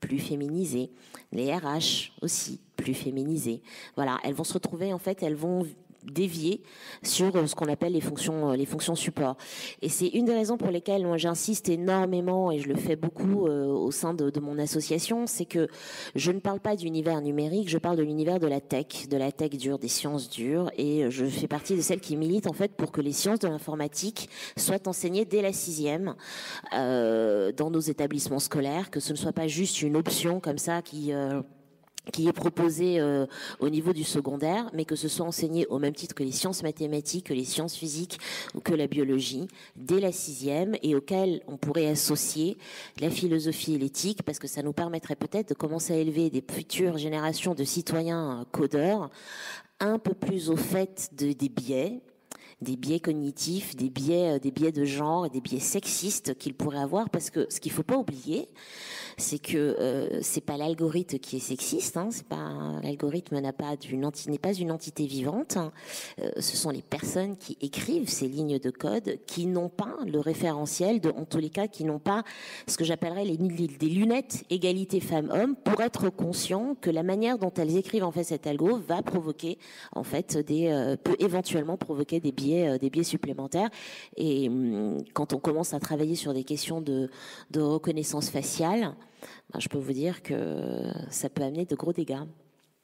plus féminisé. Les RH aussi plus féminisés. Voilà, elles vont se retrouver en fait, elles vont dévier sur euh, ce qu'on appelle les fonctions, euh, les fonctions support. Et c'est une des raisons pour lesquelles moi j'insiste énormément et je le fais beaucoup euh, au sein de, de mon association, c'est que je ne parle pas d'univers numérique, je parle de l'univers de la tech, de la tech dure, des sciences dures, et je fais partie de celles qui militent en fait pour que les sciences de l'informatique soient enseignées dès la sixième euh, dans nos établissements scolaires, que ce ne soit pas juste une option comme ça qui euh, qui est proposé euh, au niveau du secondaire, mais que ce soit enseigné au même titre que les sciences mathématiques, que les sciences physiques ou que la biologie, dès la sixième, et auquel on pourrait associer la philosophie et l'éthique, parce que ça nous permettrait peut-être de commencer à élever des futures générations de citoyens codeurs un peu plus au fait de, des biais, des biais cognitifs, des biais, euh, des biais de genre et des biais sexistes qu'ils pourraient avoir, parce que ce qu'il faut pas oublier, c'est que euh, c'est pas l'algorithme qui est sexiste, hein, c'est pas l'algorithme n'a pas n'est pas une entité vivante. Hein. Euh, ce sont les personnes qui écrivent ces lignes de code qui n'ont pas le référentiel, en tous les cas, qui n'ont pas ce que j'appellerais les, des lunettes égalité femmes-hommes pour être conscients que la manière dont elles écrivent en fait cet algo va provoquer en fait des euh, peut éventuellement provoquer des biais euh, des biais supplémentaires. Et hum, quand on commence à travailler sur des questions de, reconnaissance faciale, ben, je peux vous dire que ça peut amener de gros dégâts.